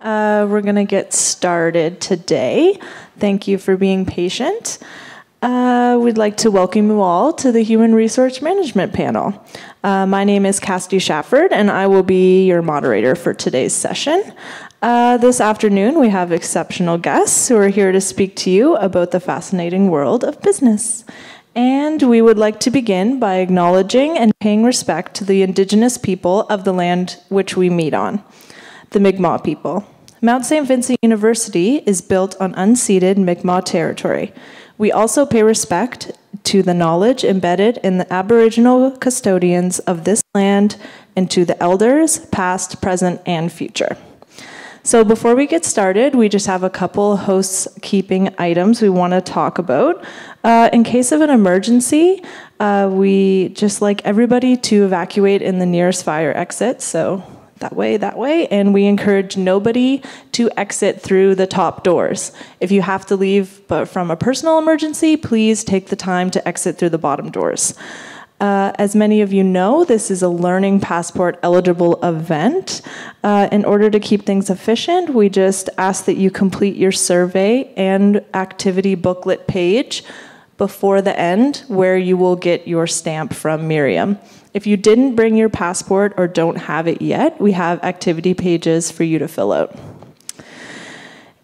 Uh, we're going to get started today. Thank you for being patient. Uh, we'd like to welcome you all to the Human Resource Management panel. Uh, my name is Cassidy Shafford, and I will be your moderator for today's session. Uh, this afternoon, we have exceptional guests who are here to speak to you about the fascinating world of business. And we would like to begin by acknowledging and paying respect to the indigenous people of the land which we meet on, the Mi'kmaq people. Mount St. Vincent University is built on unceded Mi'kmaq territory. We also pay respect to the knowledge embedded in the Aboriginal custodians of this land and to the elders, past, present, and future. So before we get started, we just have a couple hosts keeping items we want to talk about. Uh, in case of an emergency, uh, we just like everybody to evacuate in the nearest fire exit. So that way, that way. And we encourage nobody to exit through the top doors. If you have to leave but from a personal emergency, please take the time to exit through the bottom doors. Uh, as many of you know, this is a learning passport eligible event. Uh, in order to keep things efficient, we just ask that you complete your survey and activity booklet page before the end, where you will get your stamp from Miriam. If you didn't bring your passport or don't have it yet, we have activity pages for you to fill out.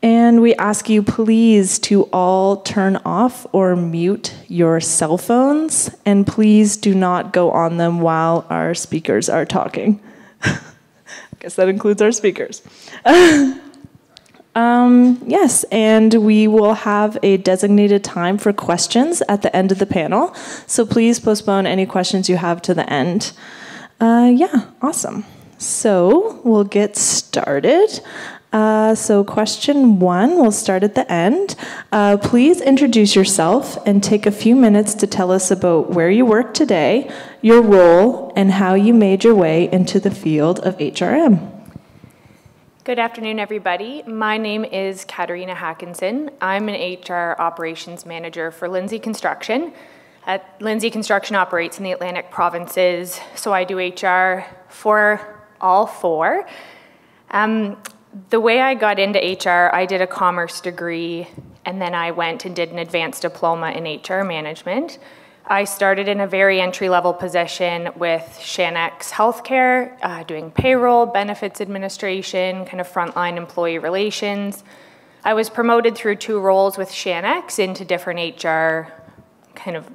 And we ask you please to all turn off or mute your cell phones, and please do not go on them while our speakers are talking. I guess that includes our speakers. um, yes, and we will have a designated time for questions at the end of the panel, so please postpone any questions you have to the end. Uh, yeah, awesome. So we'll get started. Uh, so, question one, we'll start at the end. Uh, please introduce yourself and take a few minutes to tell us about where you work today, your role, and how you made your way into the field of HRM. Good afternoon, everybody. My name is Katarina Hakansson. I'm an HR operations manager for Lindsay Construction. At Lindsay Construction operates in the Atlantic provinces, so I do HR for all four. Um, the way I got into HR, I did a commerce degree and then I went and did an advanced diploma in HR management. I started in a very entry level position with Shannex Healthcare, uh, doing payroll, benefits administration, kind of frontline employee relations. I was promoted through two roles with Shannex into different HR kind of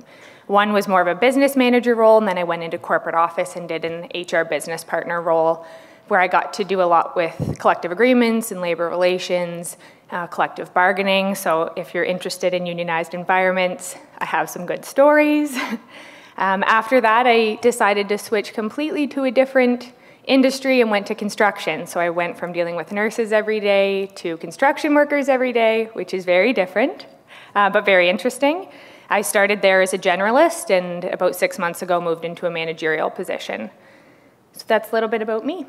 one was more of a business manager role, and then I went into corporate office and did an HR business partner role where I got to do a lot with collective agreements and labor relations, uh, collective bargaining. So if you're interested in unionized environments, I have some good stories. um, after that, I decided to switch completely to a different industry and went to construction. So I went from dealing with nurses every day to construction workers every day, which is very different, uh, but very interesting. I started there as a generalist and about six months ago moved into a managerial position. So that's a little bit about me.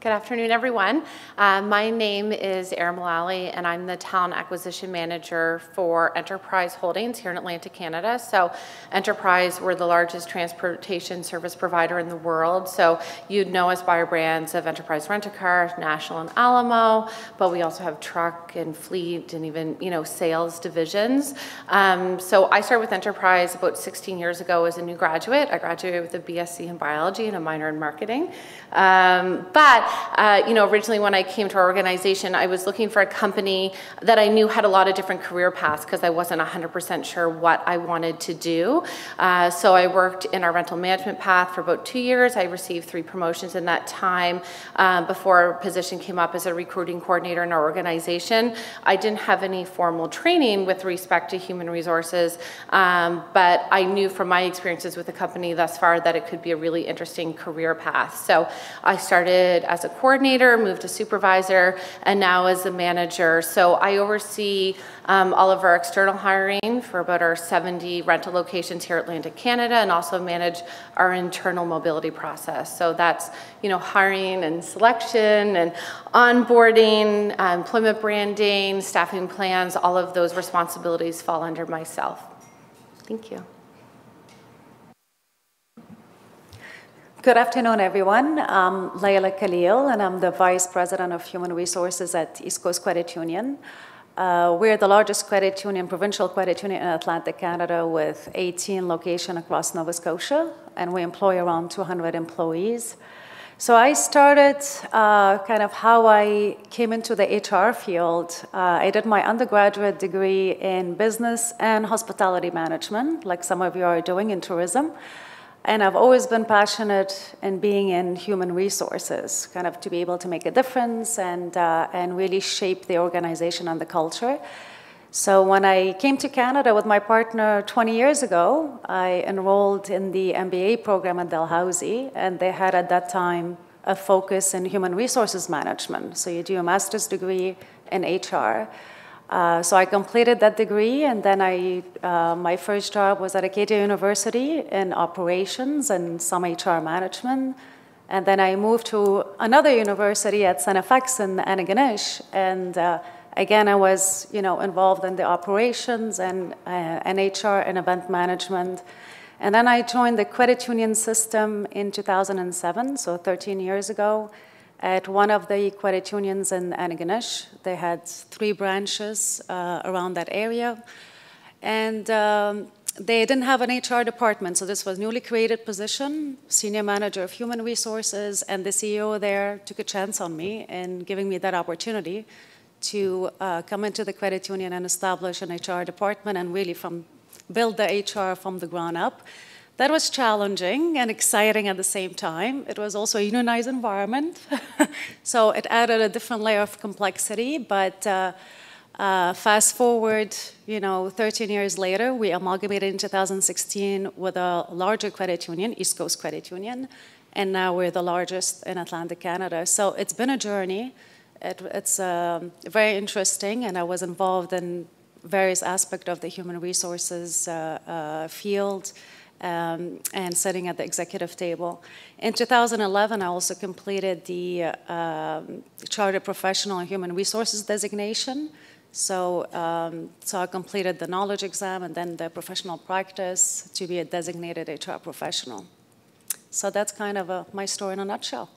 Good afternoon, everyone. Uh, my name is Erin Mullaly, and I'm the Talent Acquisition Manager for Enterprise Holdings here in Atlantic, Canada. So, Enterprise, we're the largest transportation service provider in the world. So, you'd know us by our brands of Enterprise Rent-A-Car, National and Alamo, but we also have truck and fleet and even, you know, sales divisions. Um, so, I started with Enterprise about 16 years ago as a new graduate. I graduated with a BSc in biology and a minor in marketing. Um, but uh, you know, originally when I came to our organization, I was looking for a company that I knew had a lot of different career paths because I wasn't 100% sure what I wanted to do. Uh, so I worked in our rental management path for about two years. I received three promotions in that time um, before a position came up as a recruiting coordinator in our organization. I didn't have any formal training with respect to human resources, um, but I knew from my experiences with the company thus far that it could be a really interesting career path. So I started as as a coordinator, moved to supervisor, and now as a manager. So I oversee um, all of our external hiring for about our 70 rental locations here at Atlantic Canada and also manage our internal mobility process. So that's, you know, hiring and selection and onboarding, uh, employment branding, staffing plans, all of those responsibilities fall under myself. Thank you. Good afternoon, everyone. I'm Layla Khalil, and I'm the Vice President of Human Resources at East Coast Credit Union. Uh, we're the largest credit union, provincial credit union in Atlantic Canada with 18 locations across Nova Scotia, and we employ around 200 employees. So I started uh, kind of how I came into the HR field. Uh, I did my undergraduate degree in business and hospitality management, like some of you are doing in tourism. And I've always been passionate in being in human resources, kind of to be able to make a difference and, uh, and really shape the organization and the culture. So when I came to Canada with my partner 20 years ago, I enrolled in the MBA program at Dalhousie, and they had at that time a focus in human resources management. So you do a master's degree in HR. Uh, so I completed that degree, and then I, uh, my first job was at Acadia University in operations and some HR management. And then I moved to another university at StFX in Antigonish, and uh, again I was, you know, involved in the operations and, uh, and HR and event management. And then I joined the credit union system in 2007, so 13 years ago at one of the credit unions in Antigonish. They had three branches uh, around that area. And um, they didn't have an HR department, so this was a newly created position, senior manager of human resources, and the CEO there took a chance on me in giving me that opportunity to uh, come into the credit union and establish an HR department and really from build the HR from the ground up. That was challenging and exciting at the same time. It was also a unionized environment, so it added a different layer of complexity. But uh, uh, fast forward, you know, 13 years later, we amalgamated in 2016 with a larger credit union, East Coast Credit Union, and now we're the largest in Atlantic Canada. So it's been a journey. It, it's um, very interesting, and I was involved in various aspects of the human resources uh, uh field um, and sitting at the executive table. In 2011, I also completed the uh, Chartered Professional Human Resources designation. So, um, so I completed the knowledge exam and then the professional practice to be a designated HR professional. So that's kind of a, my story in a nutshell.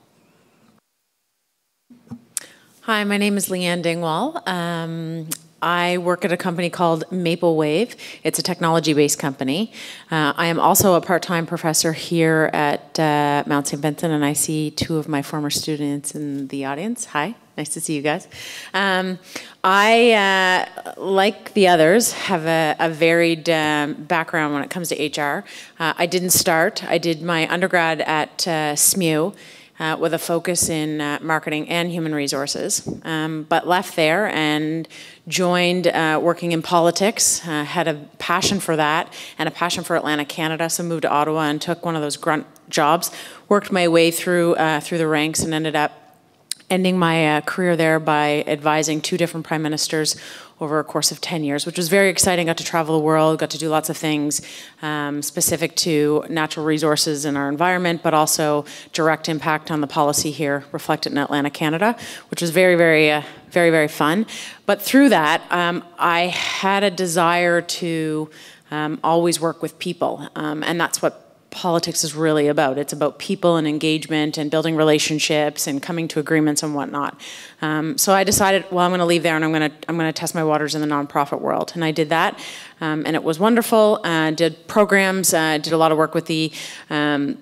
Hi, my name is Leigh Anne Dingwall. Um, I work at a company called Maplewave. It's a technology-based company. Uh, I am also a part-time professor here at uh, Mount St. Vincent, and I see two of my former students in the audience. Hi, nice to see you guys. Um, I, uh, like the others, have a, a varied um, background when it comes to HR. Uh, I didn't start. I did my undergrad at uh, SMU uh, with a focus in uh, marketing and human resources, um, but left there and joined uh, working in politics, uh, had a passion for that and a passion for Atlantic Canada, so moved to Ottawa and took one of those grunt jobs, worked my way through, uh, through the ranks and ended up ending my uh, career there by advising two different prime ministers over a course of 10 years, which was very exciting. Got to travel the world, got to do lots of things um, specific to natural resources in our environment, but also direct impact on the policy here reflected in Atlantic Canada, which was very, very, uh, very, very fun. But through that, um, I had a desire to um, always work with people, um, and that's what politics is really about. It's about people and engagement and building relationships and coming to agreements and whatnot. Um, so I decided, well, I'm going to leave there and I'm going to I'm going to test my waters in the nonprofit world, and I did that, um, and it was wonderful. Uh, did programs, uh, did a lot of work with the um,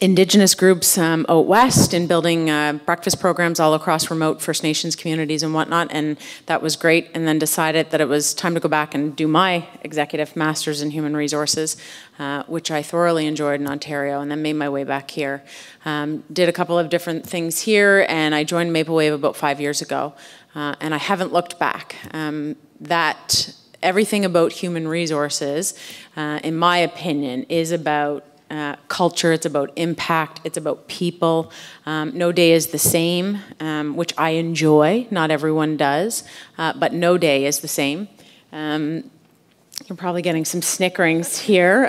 indigenous groups um, out west in building uh, breakfast programs all across remote First Nations communities and whatnot, and that was great. And then decided that it was time to go back and do my executive master's in human resources, uh, which I thoroughly enjoyed in Ontario, and then made my way back here. Um, did a couple of different things here, and I joined Maplewave about five years ago, uh, and I haven't looked back. Um, that everything about human resources, uh, in my opinion, is about uh, culture, it's about impact, it's about people. Um, no day is the same, um, which I enjoy. Not everyone does, uh, but no day is the same. Um, you're probably getting some snickerings here.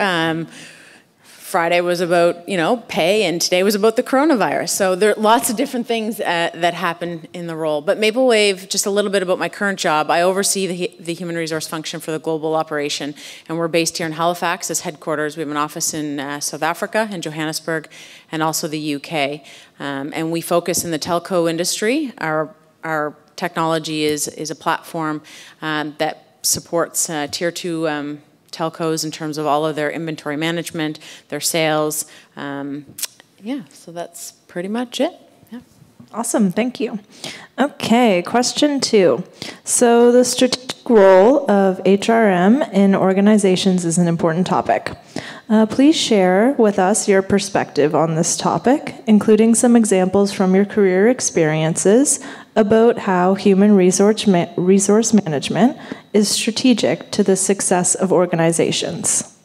Friday was about, you know, pay, and today was about the coronavirus. So there are lots of different things uh, that happen in the role. But Maplewave, just a little bit about my current job. I oversee the, the human resource function for the global operation, and we're based here in Halifax as headquarters. We have an office in uh, South Africa, in Johannesburg, and also the UK. Um, and we focus in the telco industry. Our our technology is is a platform um, that supports uh, tier two. Um, telcos in terms of all of their inventory management, their sales. Um, yeah, so that's pretty much it. Awesome, thank you. Okay, question two. So, the strategic role of HRM in organizations is an important topic. Uh, please share with us your perspective on this topic, including some examples from your career experiences about how human resource, ma- resource management is strategic to the success of organizations.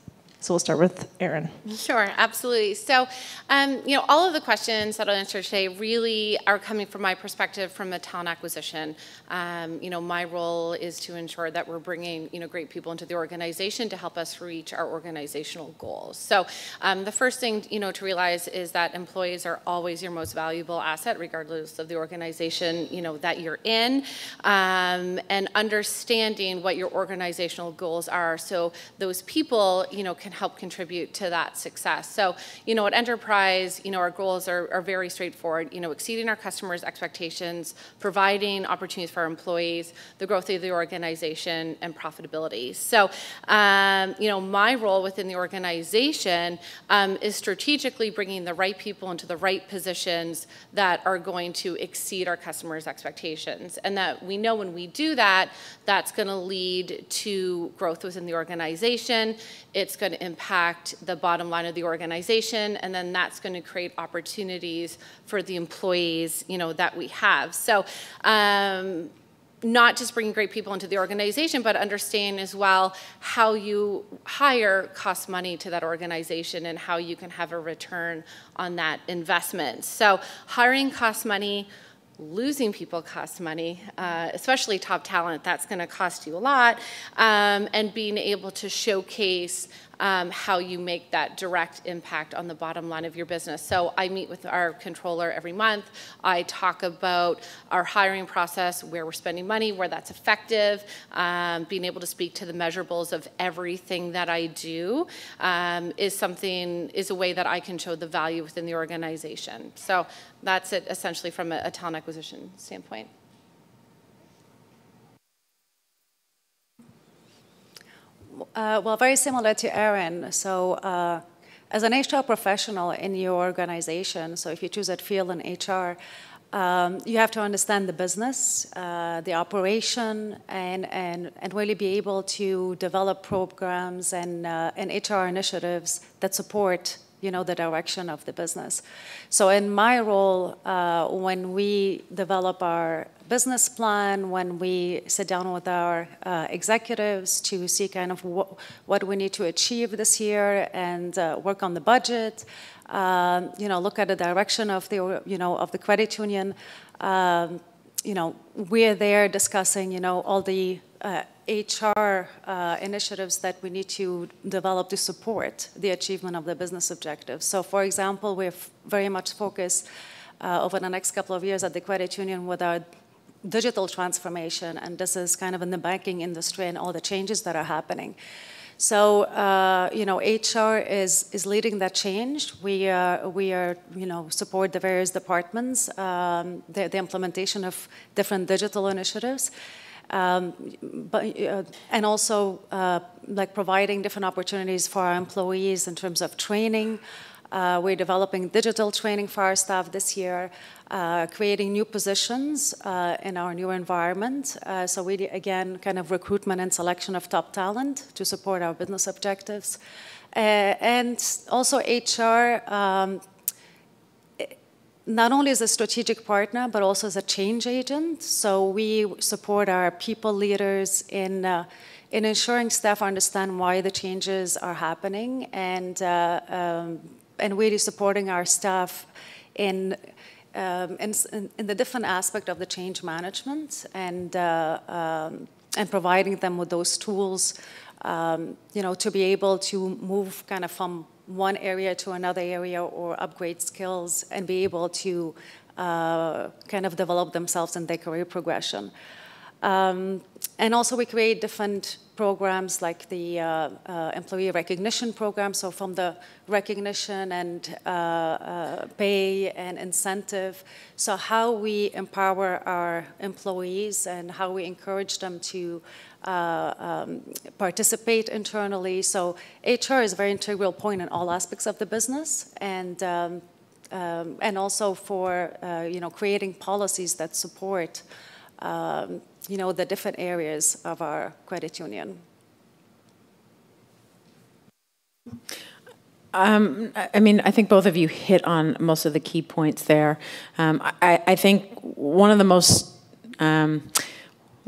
So we'll start with Erin. Sure, absolutely. So, um, you know, all of the questions that I'll answer today really are coming from my perspective from a talent acquisition. Um, you know, my role is to ensure that we're bringing, you know, great people into the organization to help us reach our organizational goals. So, um, the first thing, you know, to realize is that employees are always your most valuable asset, regardless of the organization, you know, that you're in, um, and understanding what your organizational goals are. So those people, you know, can help contribute to that success. So, you know, at Enterprise, you know, our goals are, are very straightforward, you know, exceeding our customers' expectations, providing opportunities for our employees, the growth of the organization, and profitability. So, um, you know, my role within the organization um, is strategically bringing the right people into the right positions that are going to exceed our customers' expectations. And that we know when we do that, that's going to lead to growth within the organization. It's going to impact the bottom line of the organization, and then that's going to create opportunities for the employees, you know, that we have. So. Um, not just bringing great people into the organization, but understanding as well how you hire costs money to that organization and how you can have a return on that investment. So, hiring costs money, losing people costs money, uh, especially top talent. That's going to cost you a lot. Um, and being able to showcase um, how you make that direct impact on the bottom line of your business. So I meet with our controller every month. I talk about our hiring process, where we're spending money, where that's effective, um, being able to speak to the measurables of everything that I do um, is something, is a way that I can show the value within the organization. So that's it essentially from a, a talent acquisition standpoint. Uh, well, very similar to Erin. So, uh, as an HR professional in your organization, so if you choose that field in HR, um, you have to understand the business, uh, the operation, and, and, and really be able to develop programs and, uh, and HR initiatives that support you know, the direction of the business. So in my role, uh, when we develop our business plan, when we sit down with our uh, executives to see kind of what, what we need to achieve this year and uh, work on the budget, um, you know, look at the direction of the, you know, of the credit union, um, you know, we're there discussing, you know, all the uh, HR uh, initiatives that we need to develop to support the achievement of the business objectives. So, for example, we're very much focused uh, over the next couple of years at the credit union with our digital transformation, and this is kind of in the banking industry and all the changes that are happening. So, uh, you know, HR is, is leading that change. We, uh, we are, you know, support the various departments, um, the, the implementation of different digital initiatives. Um, but, uh, and also uh, like providing different opportunities for our employees in terms of training. Uh, we're developing digital training for our staff this year, uh, creating new positions uh, in our new environment. Uh, so we, again, kind of recruitment and selection of top talent to support our business objectives. and also HR, um, not only as a strategic partner, but also as a change agent. So we support our people leaders in, uh, in ensuring staff understand why the changes are happening and, uh, um, and really supporting our staff in, um, in, in, the different aspect of the change management and, uh, um, and providing them with those tools um, you know, to be able to move kind of from one area to another area or upgrade skills and be able to uh, kind of develop themselves in their career progression. Um, and also we create different programs like the uh, uh, employee recognition program. So from the recognition and uh, uh, pay and incentive. So how we empower our employees and how we encourage them to uh, um, participate internally. So HR is a very integral point in all aspects of the business, and um, um, and also for uh, you know creating policies that support um, you know the different areas of our credit union. Um, I mean, I think both of you hit on most of the key points there. Um, I, I, think one of the most um,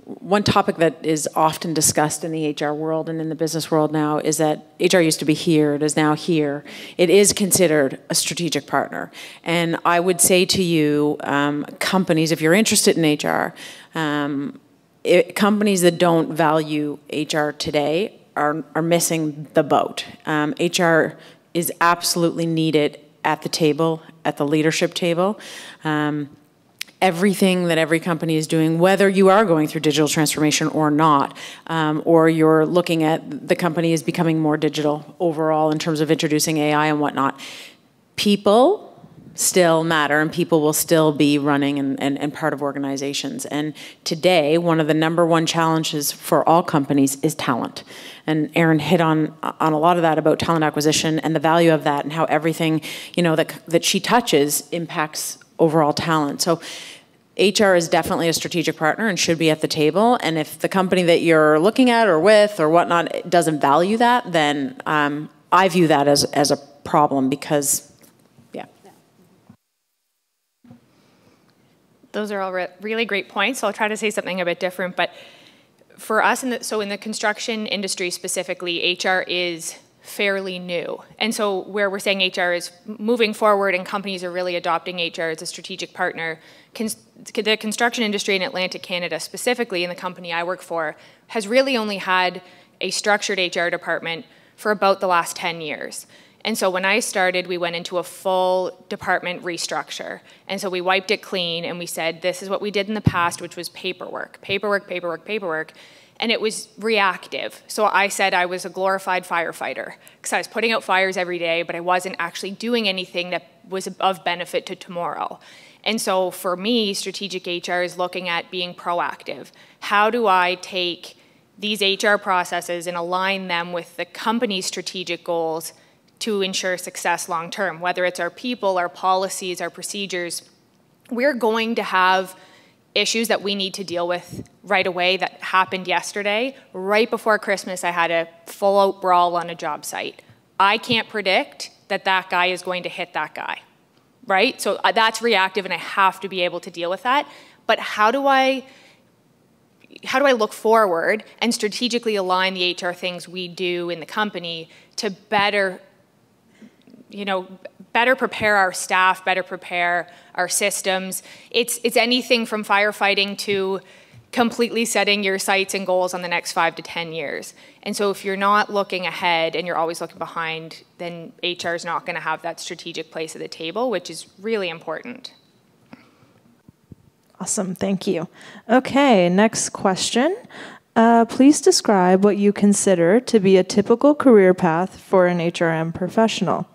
one topic that is often discussed in the HR world and in the business world now is that HR used to be here, it is now here. It is considered a strategic partner. And I would say to you, um, companies, if you're interested in HR, um, it, companies that don't value HR today are, are missing the boat. Um, HR is absolutely needed at the table, at the leadership table. Um, everything that every company is doing, whether you are going through digital transformation or not, um, or you're looking at the company is becoming more digital overall in terms of introducing AI and whatnot. People still matter and people will still be running and, and, and, part of organizations. And today, one of the number one challenges for all companies is talent. And Erin hit on on a lot of that about talent acquisition and the value of that and how everything, you know, that that she touches impacts overall talent. So HR is definitely a strategic partner and should be at the table. And if the company that you're looking at or with or whatnot doesn't value that, then um, I view that as, as a problem because, yeah. Those are all re really great points. So I'll try to say something a bit different. But for us, in the, so in the construction industry specifically, HR is fairly new. And so where we're saying HR is moving forward and companies are really adopting HR as a strategic partner, the construction industry in Atlantic Canada, specifically in the company I work for, has really only had a structured HR department for about the last 10 years. And so when I started, we went into a full department restructure. And so we wiped it clean and we said, this is what we did in the past, which was paperwork, paperwork, paperwork, paperwork and it was reactive. So I said I was a glorified firefighter because I was putting out fires every day, but I wasn't actually doing anything that was of benefit to tomorrow. And so for me, strategic HR is looking at being proactive. How do I take these HR processes and align them with the company's strategic goals to ensure success long term, whether it's our people, our policies, our procedures. We're going to have issues that we need to deal with right away that happened yesterday. Right before Christmas, I had a full out brawl on a job site. I can't predict that that guy is going to hit that guy, right? So uh, that's reactive and I have to be able to deal with that. But how do I how do I look forward and strategically align the HR things we do in the company to better you know, better prepare our staff, better prepare our systems. It's, it's anything from firefighting to completely setting your sights and goals on the next five to 10 years. And so if you're not looking ahead and you're always looking behind, then HR is not going to have that strategic place at the table, which is really important. Awesome, thank you. Okay, next question. Uh, please describe what you consider to be a typical career path for an HRM professional.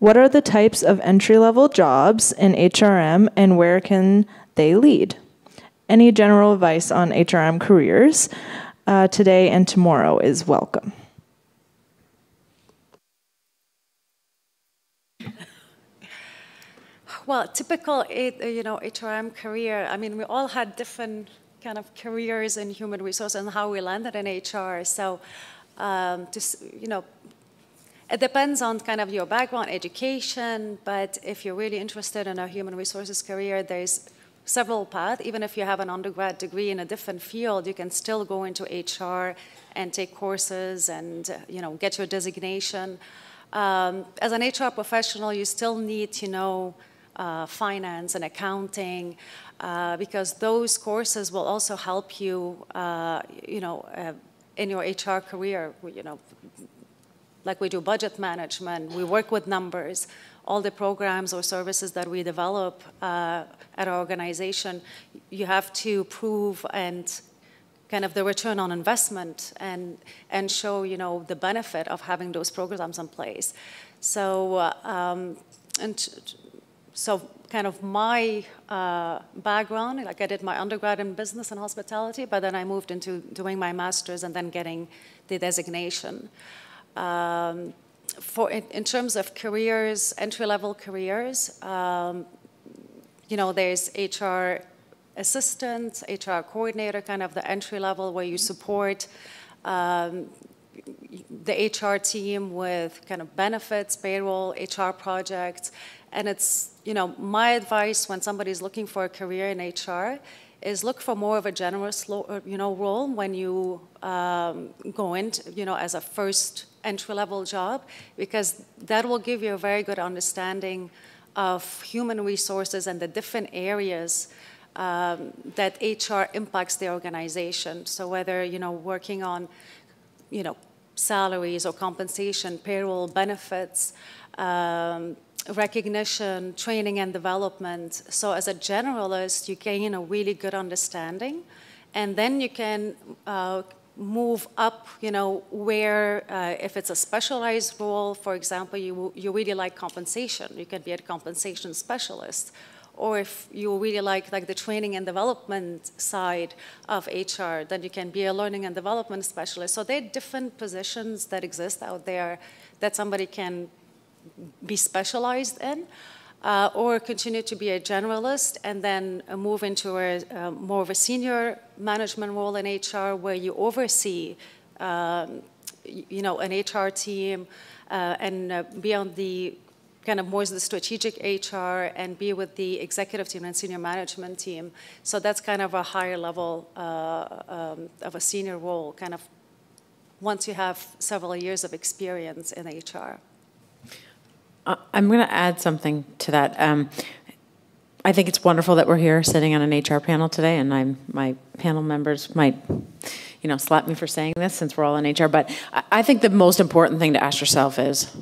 What are the types of entry level jobs in HRM and where can they lead? Any general advice on HRM careers uh, today and tomorrow is welcome. Well, typical, you know, HRM career. I mean, we all had different kind of careers in human resource and how we landed in HR. So, um, just you know, it depends on kind of your background, education, but if you're really interested in a human resources career, there's several paths. Even if you have an undergrad degree in a different field, you can still go into HR and take courses and you know get your designation. Um, as an HR professional, you still need to know uh, finance and accounting uh, because those courses will also help you, uh, you know, uh, in your HR career. You know, like we do budget management, we work with numbers. All the programs or services that we develop uh, at our organization, you have to prove and kind of the return on investment and and show you know the benefit of having those programs in place. So uh, um, and so kind of my uh, background, like I did my undergrad in business and hospitality, but then I moved into doing my master's and then getting the designation. Um, for in, in, terms of careers, entry-level careers, um, you know, there's HR assistant, HR coordinator, kind of the entry level where you support um, the HR team with kind of benefits, payroll, HR projects, and it's, you know, my advice when somebody's looking for a career in HR is look for more of a generous, uh, you know, role when you um, go into, you know, as a first entry-level job, because that will give you a very good understanding of human resources and the different areas um, that HR impacts the organization. So whether, you know, working on, you know, salaries or compensation, payroll, benefits, um, recognition, training and development. So as a generalist, you gain a really good understanding, and then you can uh, move up, you know, where uh, if it's a specialized role, for example, you, you really like compensation, you can be a compensation specialist. Or if you really like like the training and development side of HR, then you can be a learning and development specialist. So there are different positions that exist out there that somebody can be specialized in, uh, or continue to be a generalist and then uh, move into a, uh, more of a senior management role in HR where you oversee, um, you know, an HR team uh, and uh, be on the kind of more the strategic HR and be with the executive team and senior management team. So that's kind of a higher level uh, um, of a senior role, kind of once you have several years of experience in HR. Uh, I'm going to add something to that. Um, I think it's wonderful that we're here sitting on an HR panel today, and I'm, my panel members might, you know, slap me for saying this since we're all in HR. But I think the most important thing to ask yourself is,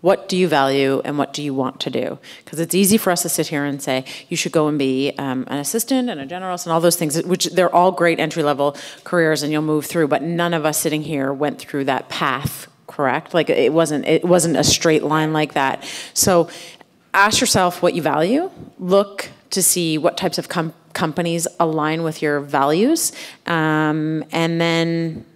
what do you value and what do you want to do? Because it's easy for us to sit here and say you should go and be um, an assistant and a generalist and all those things, which they're all great entry level careers and you'll move through. But none of us sitting here went through that path correct? Like it wasn't it wasn't a straight line like that. So ask yourself what you value. Look to see what types of com companies align with your values, um, and then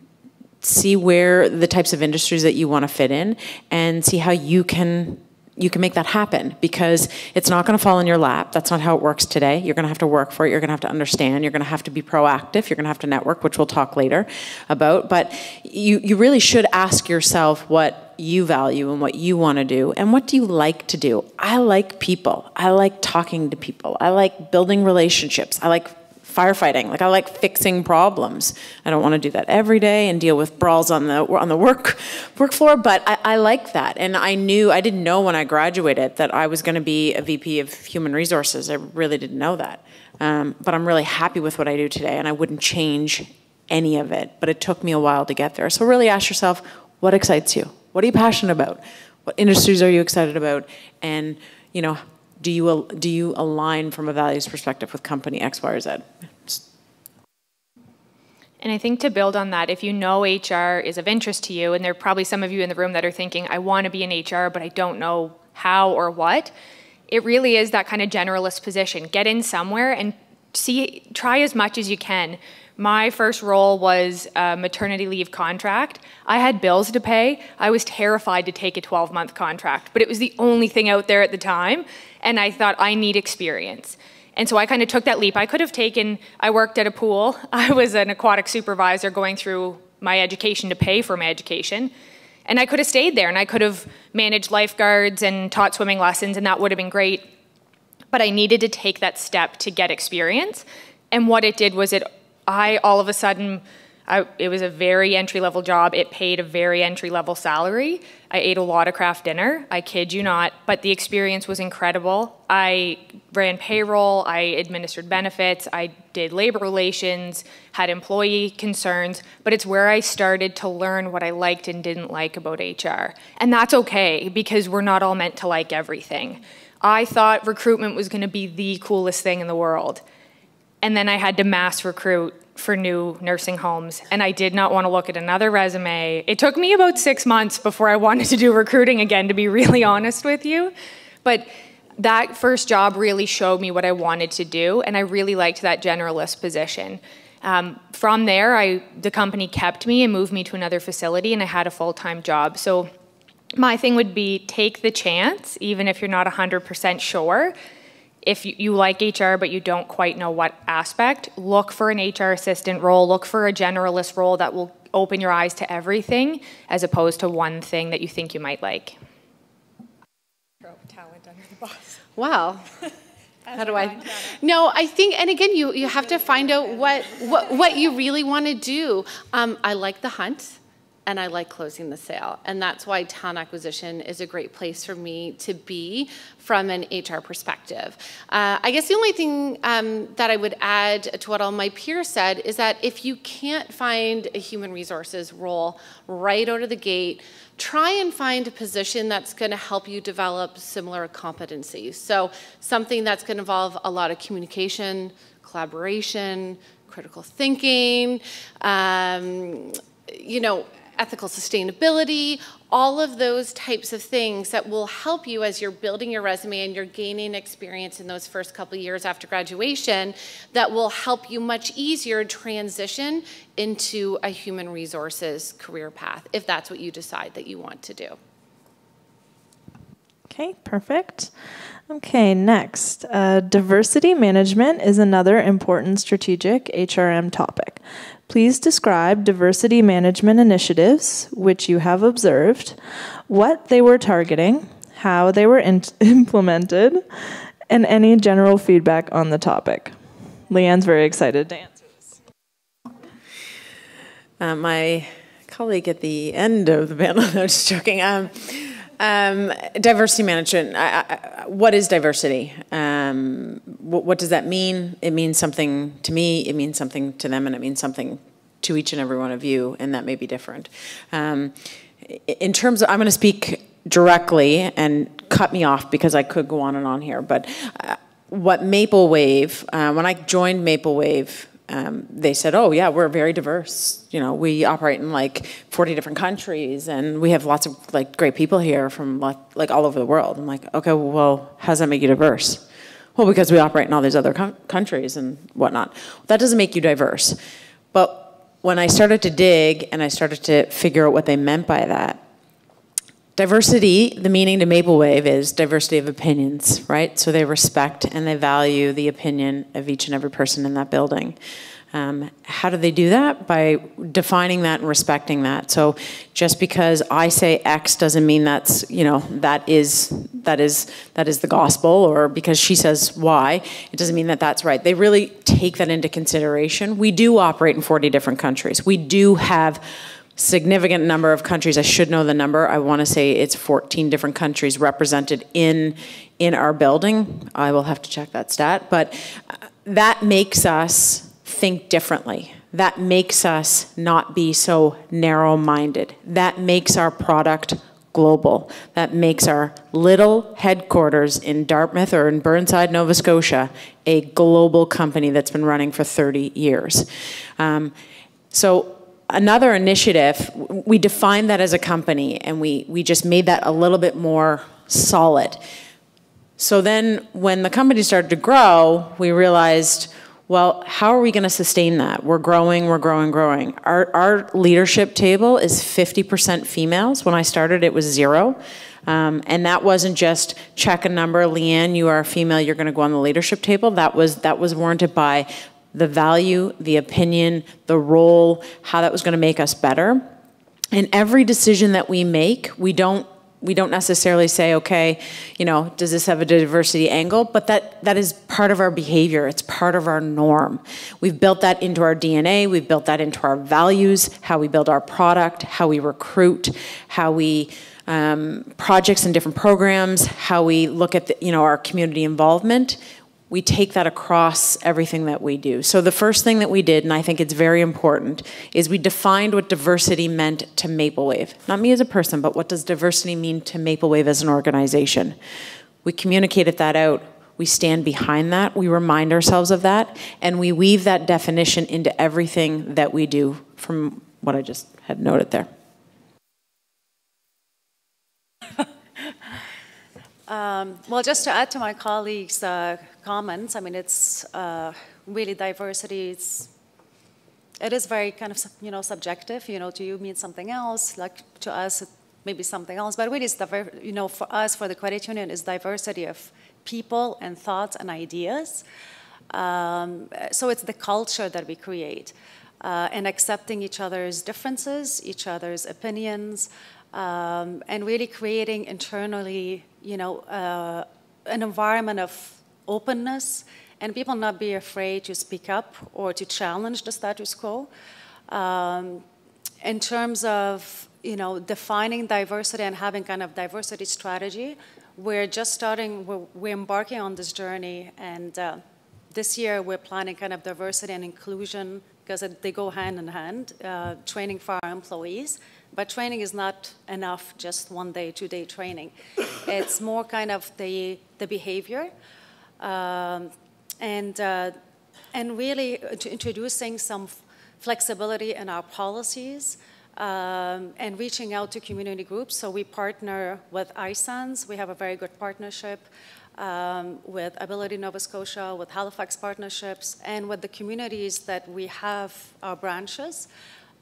see where the types of industries that you want to fit in, and see how you can you can make that happen because it's not going to fall in your lap. That's not how it works today. You're going to have to work for it. You're going to have to understand. You're going to have to be proactive. You're going to have to network, which we'll talk later about. But you, you really should ask yourself what you value and what you want to do and what do you like to do. I like people. I like talking to people. I like building relationships. I like firefighting. Like I like fixing problems. I don't want to do that every day and deal with brawls on the on the work work floor, but I, I like that. And I knew I didn't know when I graduated that I was going to be a VP of Human Resources. I really didn't know that. Um, but I'm really happy with what I do today, and I wouldn't change any of it. But it took me a while to get there. So really ask yourself, what excites you? What are you passionate about? What industries are you excited about? And you know, do you, do you align from a values perspective with company X, Y, or Z? And I think to build on that, if you know HR is of interest to you, and there are probably some of you in the room that are thinking, I want to be in HR, but I don't know how or what, it really is that kind of generalist position. Get in somewhere and see, try as much as you can. My first role was a maternity leave contract. I had bills to pay. I was terrified to take a 12 month contract, but it was the only thing out there at the time. And I thought, I need experience. And so I kind of took that leap. I could have taken, I worked at a pool. I was an aquatic supervisor going through my education to pay for my education. And I could have stayed there and I could have managed lifeguards and taught swimming lessons, and that would have been great. But I needed to take that step to get experience. And what it did was it, I all of a sudden, I, it was a very entry level job. It paid a very entry level salary. I ate a lot of Kraft Dinner. I kid you not. But the experience was incredible. I ran payroll. I administered benefits. I did labor relations. Had employee concerns. But it's where I started to learn what I liked and didn't like about HR. And that's okay because we're not all meant to like everything. I thought recruitment was going to be the coolest thing in the world. And then I had to mass recruit for new nursing homes, and I did not want to look at another resume. It took me about six months before I wanted to do recruiting again, to be really honest with you. But that first job really showed me what I wanted to do, and I really liked that generalist position. Um, from there, I, the company kept me and moved me to another facility, and I had a full time job. So, my thing would be take the chance, even if you're not 100% sure if you, like HR but you don't quite know what aspect, look for an HR assistant role, look for a generalist role that will open your eyes to everything as opposed to one thing that you think you might like. Talent under the boss. Wow. How do I? No, I think, and again, you, you have to find out what, what, what you really want to do. Um, I like the hunt and I like closing the sale. And that's why talent acquisition is a great place for me to be from an HR perspective. Uh, I guess the only thing um, that I would add to what all my peers said is that if you can't find a human resources role right out of the gate, try and find a position that's going to help you develop similar competencies. So something that's going to involve a lot of communication, collaboration, critical thinking, um, you know, ethical sustainability, all of those types of things that will help you as you're building your resume and you're gaining experience in those first couple years after graduation that will help you much easier transition into a human resources career path if that's what you decide that you want to do. Okay, perfect. Okay, next. Uh, diversity management is another important strategic HRM topic. Please describe diversity management initiatives which you have observed, what they were targeting, how they were implemented, and any general feedback on the topic. Leigh Anne's very excited to answer this. Uh, my colleague at the end of the panel, no, just joking. Um, um, diversity management. I, I, what is diversity? Um, what, what, does that mean? It means something to me. It means something to them, and it means something to each and every one of you, and that may be different. Um, in terms of, I'm going to speak directly and cut me off because I could go on and on here. But uh, what Maplewave, uh, when I joined Maplewave um, they said, "Oh yeah, we're very diverse. You know, we operate in like 40 different countries, and we have lots of like great people here from like all over the world." I'm like, "Okay, well, how does that make you diverse?" Well, because we operate in all these other countries and whatnot. That doesn't make you diverse. But when I started to dig and I started to figure out what they meant by that, Diversity, the meaning to Maplewave is diversity of opinions, right? So they respect and they value the opinion of each and every person in that building. Um, how do they do that? By defining that and respecting that. So just because I say X doesn't mean that's you know that is that is that is the gospel, or because she says Y, it doesn't mean that that's right. They really take that into consideration. We do operate in 40 different countries. We do have significant number of countries. I should know the number. I want to say it's 14 different countries represented in in our building. I will have to check that stat, but uh, that makes us think differently. That makes us not be so narrow-minded. That makes our product global. That makes our little headquarters in Dartmouth or in Burnside, Nova Scotia, a global company that's been running for 30 years. Um, so another initiative, we defined that as a company and we, we just made that a little bit more solid. So then when the company started to grow, we realized, well, how are we going to sustain that? We're growing, we're growing, growing. Our, our leadership table is 50% females. When I started, it was zero. Um, and that wasn't just check a number, Leigh Anne, you are a female, you're going to go on the leadership table. That was that was warranted by the value, the opinion, the role, how that was going to make us better. And every decision that we make, we don't we don't necessarily say, okay, you know, does this have a diversity angle? But that, that is part of our behavior. It's part of our norm. We've built that into our DNA. We've built that into our values, how we build our product, how we recruit, how we um, projects and different programs, how we look at the, you know our community involvement we take that across everything that we do. So the first thing that we did, and I think it's very important, is we defined what diversity meant to Maplewave. Not me as a person, but what does diversity mean to Maplewave as an organization? We communicated that out. We stand behind that. We remind ourselves of that. And we weave that definition into everything that we do from what I just had noted there. Um, well, just to add to my colleagues' uh, comments, I mean, it's uh, really diversity. It's, it is very kind of, you know, subjective. You know, to you means something else. Like to us, maybe something else. But really, it's the, you know, for us, for the credit union, is diversity of people and thoughts and ideas. Um, so it's the culture that we create. Uh, and accepting each other's differences, each other's opinions, um, and really creating internally, you know, uh, an environment of openness and people not be afraid to speak up or to challenge the status quo. Um, in terms of, you know, defining diversity and having kind of diversity strategy, we're just starting, we're, we're embarking on this journey and uh, this year we're planning kind of diversity and inclusion because they go hand in hand, uh, training for our employees. But training is not enough, just one day, two day training. it's more kind of the, the behavior um, and, uh, and really introducing some flexibility in our policies um, and reaching out to community groups. So we partner with ISANS. We have a very good partnership um, with Ability Nova Scotia, with Halifax Partnerships, and with the communities that we have our branches.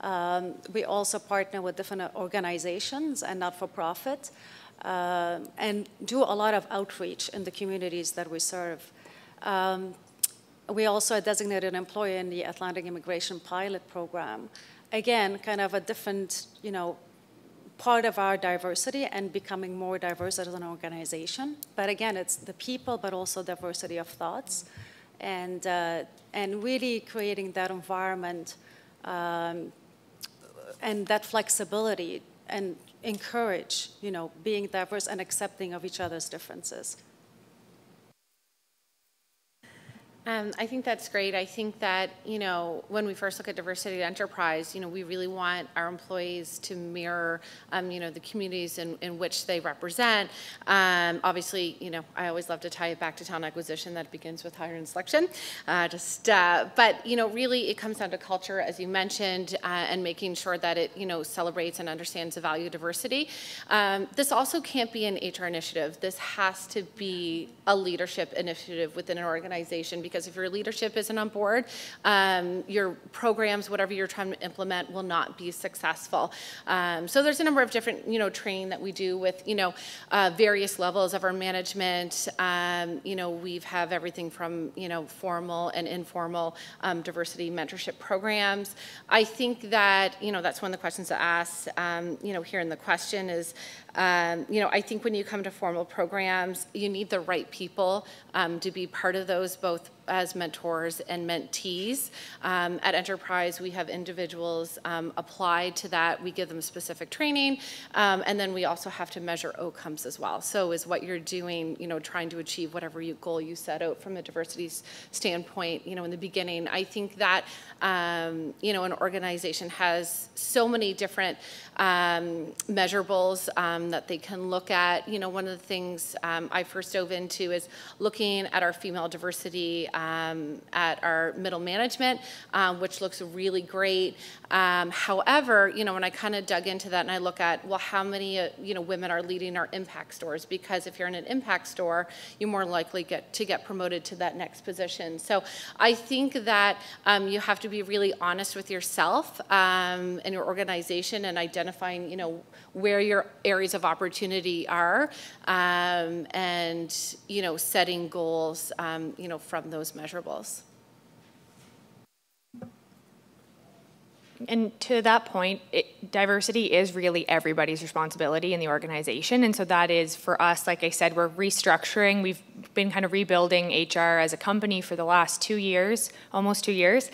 Um, we also partner with different organizations and not-for-profit uh, and do a lot of outreach in the communities that we serve. Um, we also are designated employer in the Atlantic Immigration Pilot Program. Again, kind of a different, you know, part of our diversity and becoming more diverse as an organization. But again, it's the people, but also diversity of thoughts, and uh, and really creating that environment um, and that flexibility and encourage, you know, being diverse and accepting of each other's differences. Um, I think that's great. I think that, you know, when we first look at diversity enterprise, you know, we really want our employees to mirror, um, you know, the communities in, in which they represent. Um, obviously, you know, I always love to tie it back to talent acquisition that begins with hiring and selection. Uh, just, uh, but, you know, really it comes down to culture, as you mentioned, uh, and making sure that it, you know, celebrates and understands the value of diversity. Um, this also can't be an HR initiative. This has to be a leadership initiative within an organization because because if your leadership isn't on board, um, your programs, whatever you're trying to implement, will not be successful. Um, so there's a number of different, you know, training that we do with, you know, uh, various levels of our management. Um, you know, we have everything from, you know, formal and informal um, diversity mentorship programs. I think that, you know, that's one of the questions to ask, um, you know, here in the question is, um, you know, I think when you come to formal programs, you need the right people um, to be part of those, both as mentors and mentees. Um, at Enterprise, we have individuals um, applied to that. We give them specific training, um, and then we also have to measure outcomes as well. So is what you're doing, you know, trying to achieve whatever you, goal you set out from a diversity standpoint, you know, in the beginning. I think that, um, you know, an organization has so many different measurables that they can look at. You know, one of the things I first dove into is looking at our female diversity um, at our middle management, um, which looks really great. Um, however, you know, when I kind of dug into that and I look at, well, how many, uh, you know, women are leading our impact stores? Because if you're in an impact store, you're more likely get to get promoted to that next position. So I think that um, you have to be really honest with yourself um, and your organization and identifying, you know, where your areas of opportunity are and, you know, setting goals, you know, from those measurables. And to that point, it, diversity is really everybody's responsibility in the organization. And so that is for us, like I said, we're restructuring. We've been kind of rebuilding HR as a company for the last two years, almost two years.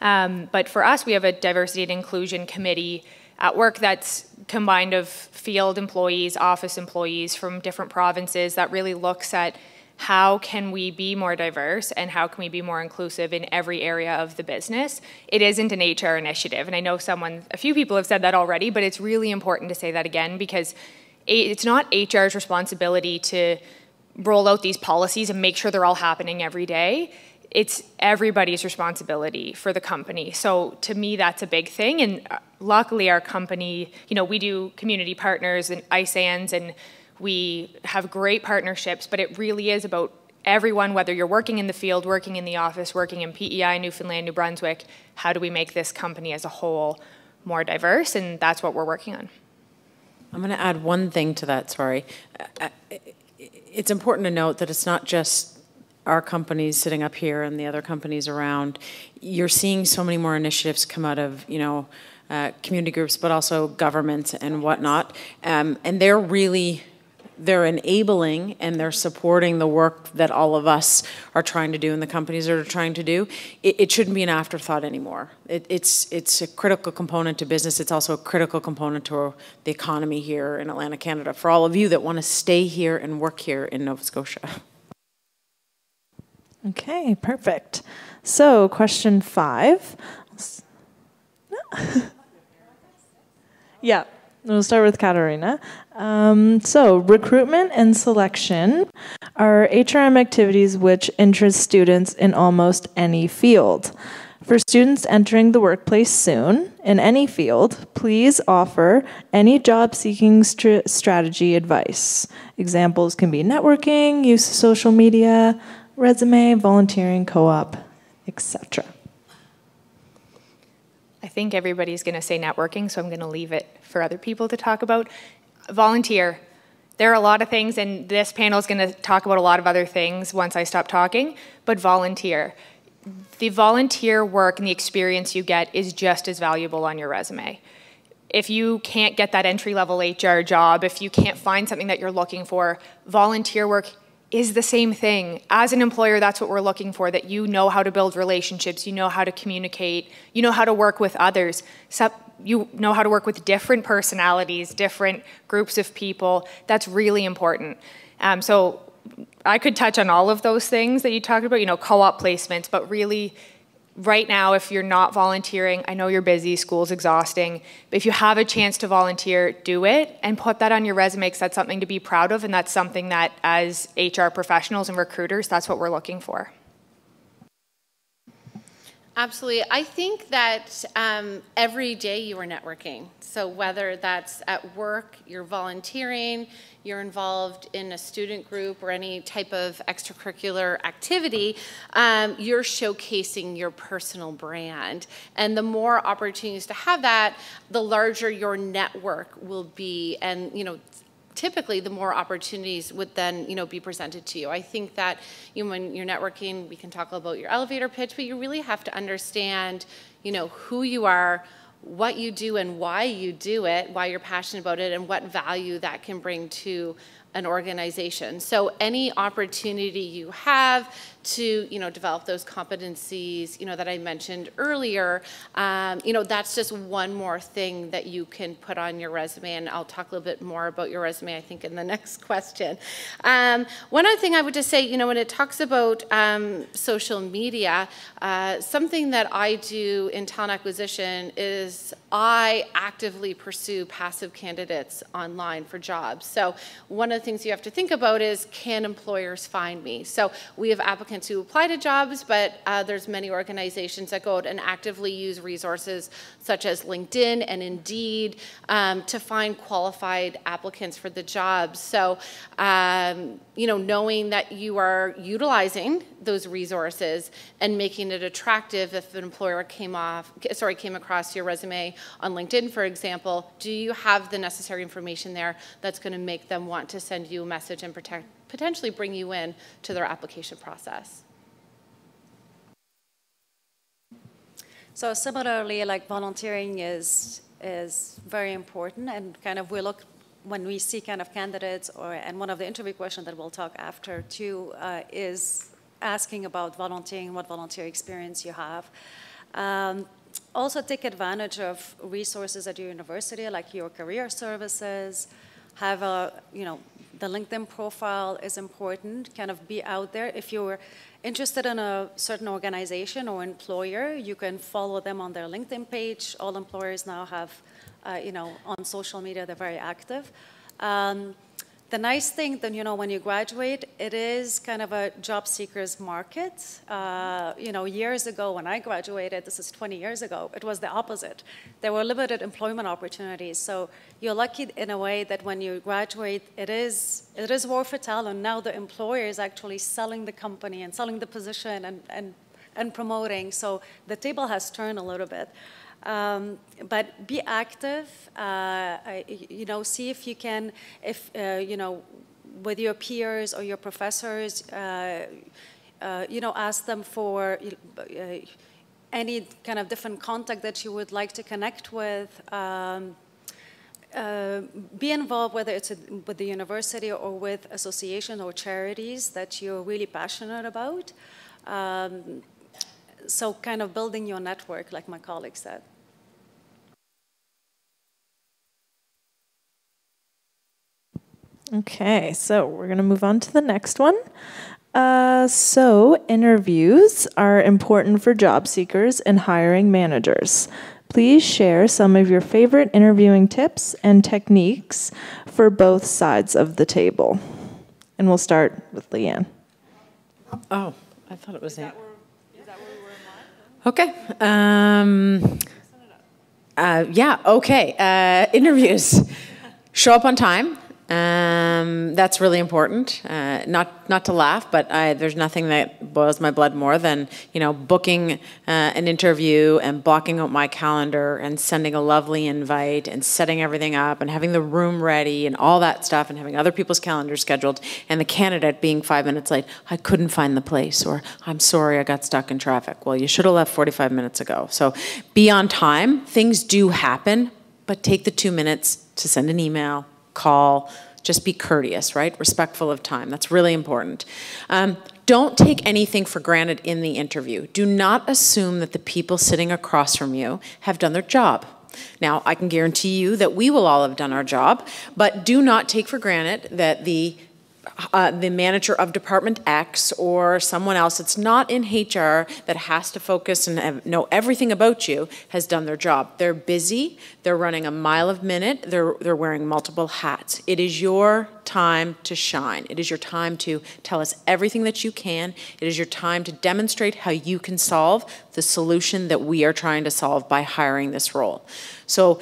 Um, but for us, we have a diversity and inclusion committee at work that's combined of field employees, office employees from different provinces that really looks at how can we be more diverse and how can we be more inclusive in every area of the business? It isn't an hr initiative and i know someone a few people have said that already but it's really important to say that again because it's not hr's responsibility to roll out these policies and make sure they're all happening every day. It's everybody's responsibility for the company. So to me that's a big thing and uh, luckily our company you know we do community partners and ISANS and we have great partnerships, but it really is about everyone, whether you're working in the field, working in the office, working in PEI, Newfoundland, New Brunswick, how do we make this company as a whole more diverse? And that's what we're working on. I'm going to add one thing to that, sorry. Uh, uh, it's important to note that it's not just our companies sitting up here and the other companies around. You're seeing so many more initiatives come out of, you know, uh, community groups, but also governments and whatnot. Um, and they're really they're enabling and they're supporting the work that all of us are trying to do and the companies are trying to do, it, it shouldn't be an afterthought anymore. It, it's, it's a critical component to business. It's also a critical component to the economy here in Atlantic Canada for all of you that want to stay here and work here in Nova Scotia. Okay, perfect. So, question five. yeah. We'll start with Katarina. Um, so, recruitment and selection are HRM activities which interest students in almost any field. For students entering the workplace soon, in any field, please offer any job seeking st- strategy advice. Examples can be networking, use of social media, resume, volunteering, co op, etc. I think everybody's going to say networking, so I'm going to leave it for other people to talk about. Volunteer. There are a lot of things, and this panel is going to talk about a lot of other things once I stop talking, but volunteer. The volunteer work and the experience you get is just as valuable on your resume. If you can't get that entry level HR job, if you can't find something that you're looking for, volunteer work is the same thing. As an employer, that's what we're looking for that you know how to build relationships, you know how to communicate, you know how to work with others. You know how to work with different personalities, different groups of people. That's really important. Um, so I could touch on all of those things that you talked about, you know, co op placements, but really right now, if you're not volunteering, I know you're busy, school's exhausting, but if you have a chance to volunteer, do it and put that on your resume because that's something to be proud of and that's something that as HR professionals and recruiters, that's what we're looking for. Absolutely. I think that um, every day you are networking. So whether that's at work, you're volunteering, you're involved in a student group or any type of extracurricular activity, um, you're showcasing your personal brand. And the more opportunities to have that, the larger your network will be. And, you know, typically the more opportunities would then you know be presented to you i think that you know, when you're networking we can talk about your elevator pitch but you really have to understand you know who you are what you do and why you do it, why you're passionate about it, and what value that can bring to an organization. So any opportunity you have to you know develop those competencies you know that I mentioned earlier. Um, you know that's just one more thing that you can put on your resume and I'll talk a little bit more about your resume I think in the next question. Um, one other thing I would just say you know when it talks about um, social media uh, something that I do in talent acquisition is I actively pursue passive candidates online for jobs. So one of the things you have to think about is can employers find me? So we have applicants applicants who apply to jobs, but uh, there's many organizations that go out and actively use resources such as LinkedIn and Indeed um, to find qualified applicants for the jobs. So, um, you know, knowing that you are utilizing those resources and making it attractive if an employer came off, sorry, came across your resume on LinkedIn, for example, do you have the necessary information there that's going to make them want to send you a message and protect potentially bring you in to their application process. So similarly, like volunteering is is very important, and kind of we look when we see kind of candidates, or and one of the interview questions that we'll talk after too uh, is asking about volunteering, what volunteer experience you have. Um, also take advantage of resources at your university, like your career services, have a, you know, the LinkedIn profile is important, kind of be out there. If you're interested in a certain organization or employer, you can follow them on their LinkedIn page. All employers now have, uh, you know, on social media, they're very active. Um, the nice thing then you know, when you graduate, it is kind of a job seeker's market. Uh, you know, years ago when I graduated, this is 20 years ago, it was the opposite. There were limited employment opportunities. So you're lucky in a way that when you graduate, it is, it is war for talent. Now the employer is actually selling the company and selling the position and, and, and promoting. So the table has turned a little bit. Um, but be active. Uh, you know, see if you can, if uh, you know, with your peers or your professors, uh, uh you know, ask them for uh, any kind of different contact that you would like to connect with. Um, uh, be involved, whether it's a, with the university or with associations or charities that you're really passionate about. Um, so kind of building your network, like my colleague said. Okay, so we're going to move on to the next one. Uh, so, interviews are important for job seekers and hiring managers. Please share some of your favorite interviewing tips and techniques for both sides of the table. And we'll start with Leigh Anne. Oh, I thought it was that. Okay. Um, uh, yeah, okay. Uh, interviews. Show up on time. Um, that's really important. Uh, not not to laugh, but I, there's nothing that boils my blood more than you know booking uh, an interview and blocking out my calendar and sending a lovely invite and setting everything up and having the room ready and all that stuff and having other people's calendars scheduled and the candidate being five minutes late. I couldn't find the place, or I'm sorry, I got stuck in traffic. Well, you should have left 45 minutes ago. So be on time. Things do happen, but take the two minutes to send an email call, just be courteous, right? Respectful of time. That's really important. Um, don't take anything for granted in the interview. Do not assume that the people sitting across from you have done their job. Now, I can guarantee you that we will all have done our job, but do not take for granted that the uh, the manager of Department X or someone else that's not in HR that has to focus and have, know everything about you has done their job. They're busy, they're running a mile a minute, they're, they're wearing multiple hats. It is your time to shine. It is your time to tell us everything that you can. It is your time to demonstrate how you can solve the solution that we are trying to solve by hiring this role. So,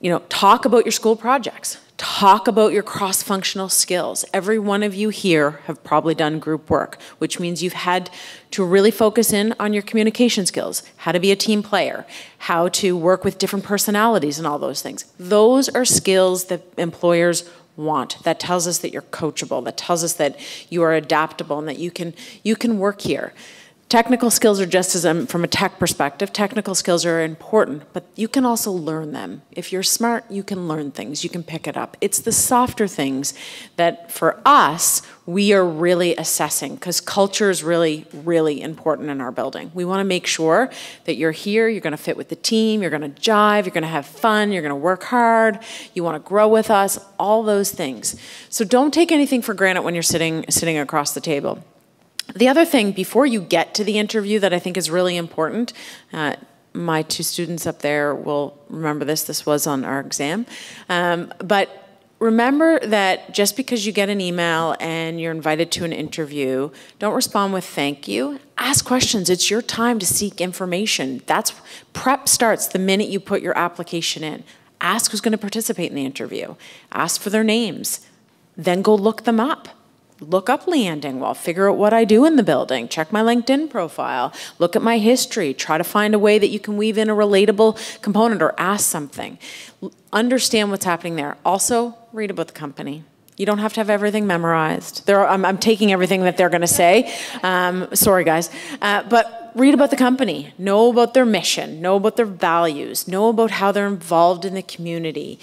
you know, talk about your school projects Talk about your cross functional skills. Every one of you here have probably done group work, which means you've had to really focus in on your communication skills, how to be a team player, how to work with different personalities, and all those things. Those are skills that employers want. That tells us that you're coachable, that tells us that you are adaptable and that you can, you can work here. Technical skills are just as, um, from a tech perspective, technical skills are important, but you can also learn them. If you're smart, you can learn things, you can pick it up. It's the softer things that for us, we are really assessing because culture is really, really important in our building. We want to make sure that you're here, you're going to fit with the team, you're going to jive, you're going to have fun, you're going to work hard, you want to grow with us, all those things. So don't take anything for granted when you're sitting, sitting across the table. The other thing before you get to the interview that I think is really important, uh, my two students up there will remember this, this was on our exam, um, but remember that just because you get an email and you're invited to an interview, don't respond with thank you. Ask questions. It's your time to seek information. That's prep starts the minute you put your application in. Ask who's going to participate in the interview. Ask for their names. Then go look them up look up Leigh Anne Dingwall, figure out what I do in the building, check my LinkedIn profile, look at my history, try to find a way that you can weave in a relatable component or ask something. Understand what's happening there. Also, read about the company. You don't have to have everything memorized. Are, I'm, I'm, taking everything that they're going to say. Um, sorry, guys. Uh, but read about the company, know about their mission, know about their values, know about how they're involved in the community,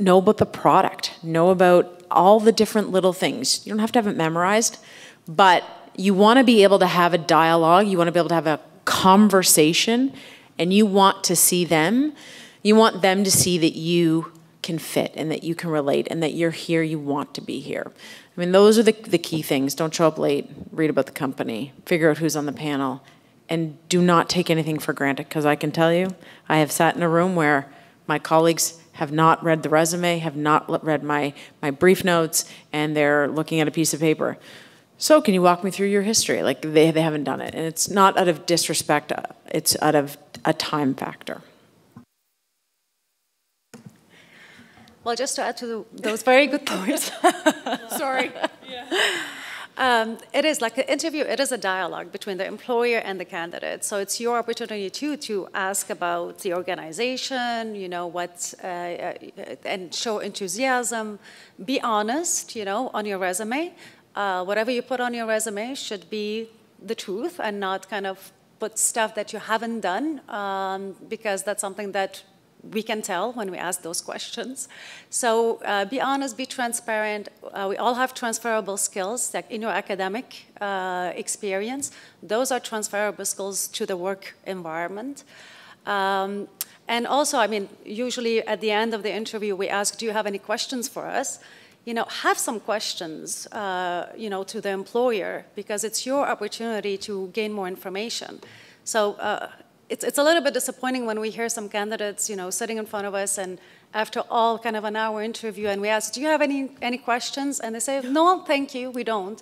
know about the product, know about all the different little things. You don't have to have it memorized, but you want to be able to have a dialogue, you want to be able to have a conversation, and you want to see them. You want them to see that you can fit and that you can relate and that you're here, you want to be here. I mean, those are the, the key things. Don't show up late, read about the company, figure out who's on the panel, and do not take anything for granted because I can tell you, I have sat in a room where my colleagues have not read the resume, have not read my, my brief notes, and they're looking at a piece of paper. So, can you walk me through your history? Like, they, they haven't done it. And it's not out of disrespect, uh, it's out of a time factor. Well, just to add to those very good points. Sorry. Um, it is like an interview, it is a dialogue between the employer and the candidate. So it's your opportunity too to ask about the organization, you know, what, uh, uh, and show enthusiasm. Be honest, you know, on your resume. Uh, whatever you put on your resume should be the truth and not kind of put stuff that you haven't done um, because that's something that we can tell when we ask those questions. So uh, be honest, be transparent. Uh, we all have transferable skills, like in your academic uh, experience. Those are transferable skills to the work environment. Um, and also, I mean, usually at the end of the interview, we ask, do you have any questions for us? You know, have some questions, uh, you know, to the employer because it's your opportunity to gain more information. So uh, it's, it's a little bit disappointing when we hear some candidates, you know, sitting in front of us and after all kind of an hour interview and we ask, do you have any, any questions? And they say, no, thank you, we don't.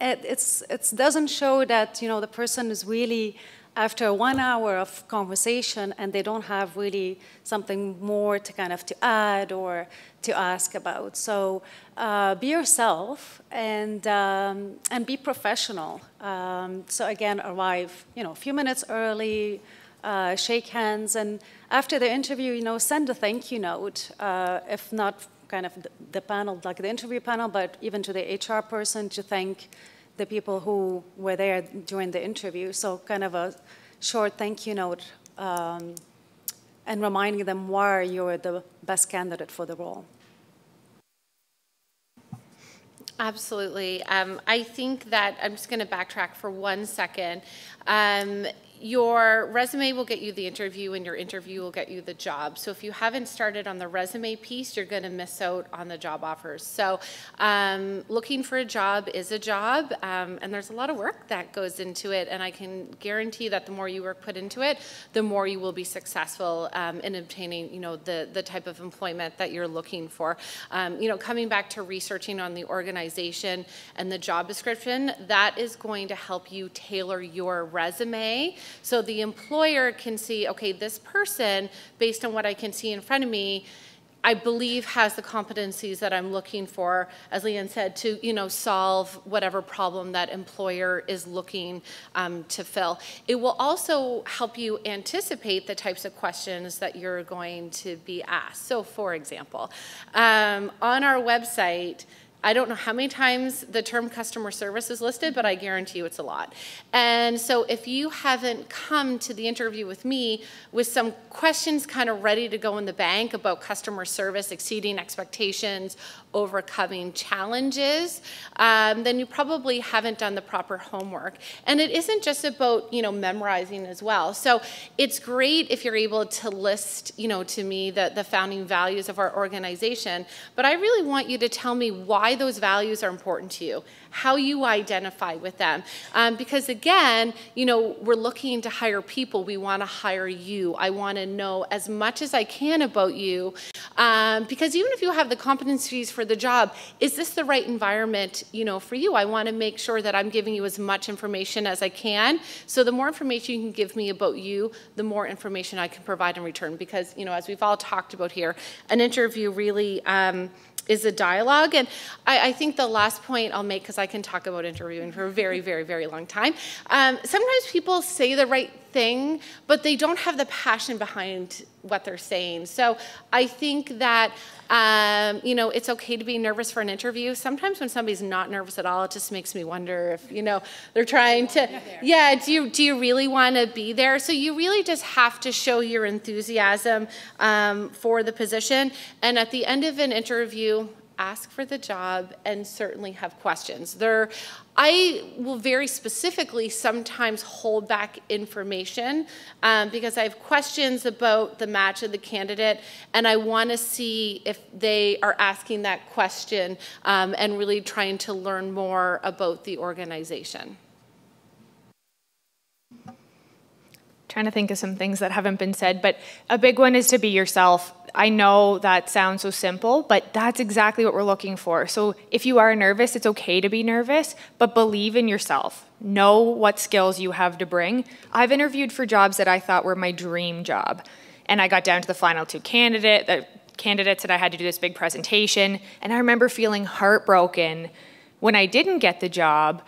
It it's, it doesn't show that, you know, the person is really, after one hour of conversation and they don't have really something more to kind of to add or to ask about. So uh, be yourself and, um, and be professional. Um, so again, arrive, you know, a few minutes early, uh, shake hands, and after the interview, you know, send a thank you note, uh, if not kind of the, panel, like the interview panel, but even to the HR person to thank the people who were there during the interview. So kind of a short thank you note um, and reminding them why you're the best candidate for the role. Absolutely. Um, I think that I'm just going to backtrack for one second. Um, your resume will get you the interview and your interview will get you the job. So if you haven't started on the resume piece, you're going to miss out on the job offers. So um, looking for a job is a job um, and there's a lot of work that goes into it and I can guarantee that the more you work put into it, the more you will be successful um, in obtaining, you know, the, the type of employment that you're looking for. Um, you know, coming back to researching on the organization and the job description, that is going to help you tailor your resume so the employer can see, okay, this person, based on what I can see in front of me, I believe has the competencies that I'm looking for, as Leigh Anne said, to you know solve whatever problem that employer is looking um, to fill. It will also help you anticipate the types of questions that you're going to be asked. So, for example, um, on our website I don't know how many times the term customer service is listed, but I guarantee you it's a lot. And so if you haven't come to the interview with me with some questions kind of ready to go in the bank about customer service, exceeding expectations, overcoming challenges, um, then you probably haven't done the proper homework. And it isn't just about, you know, memorizing as well. So it's great if you're able to list, you know, to me the, the founding values of our organization, but I really want you to tell me why those values are important to you how you identify with them. Um, because again, you know, we're looking to hire people. We want to hire you. I want to know as much as I can about you. Um, because even if you have the competencies for the job, is this the right environment, you know, for you? I want to make sure that I'm giving you as much information as I can. So the more information you can give me about you, the more information I can provide in return. Because, you know, as we've all talked about here, an interview really um, is a dialogue. And I, I, think the last point I'll make, because I can talk about interviewing for a very, very, very long time, um, sometimes people say the right thing, but they don't have the passion behind what they're saying. So I think that um, you know it's okay to be nervous for an interview. Sometimes when somebody's not nervous at all, it just makes me wonder if you know they're trying to. Yeah, do you do you really want to be there? So you really just have to show your enthusiasm um, for the position. And at the end of an interview, ask for the job and certainly have questions. There, I will very specifically sometimes hold back information um, because I have questions about the match of the candidate and I want to see if they are asking that question um, and really trying to learn more about the organization. Trying to think of some things that haven't been said, but a big one is to be yourself. I know that sounds so simple, but that's exactly what we're looking for. So if you are nervous, it's okay to be nervous, but believe in yourself. Know what skills you have to bring. I've interviewed for jobs that I thought were my dream job, and I got down to the final two candidate, the candidates, and I had to do this big presentation, and I remember feeling heartbroken when I didn't get the job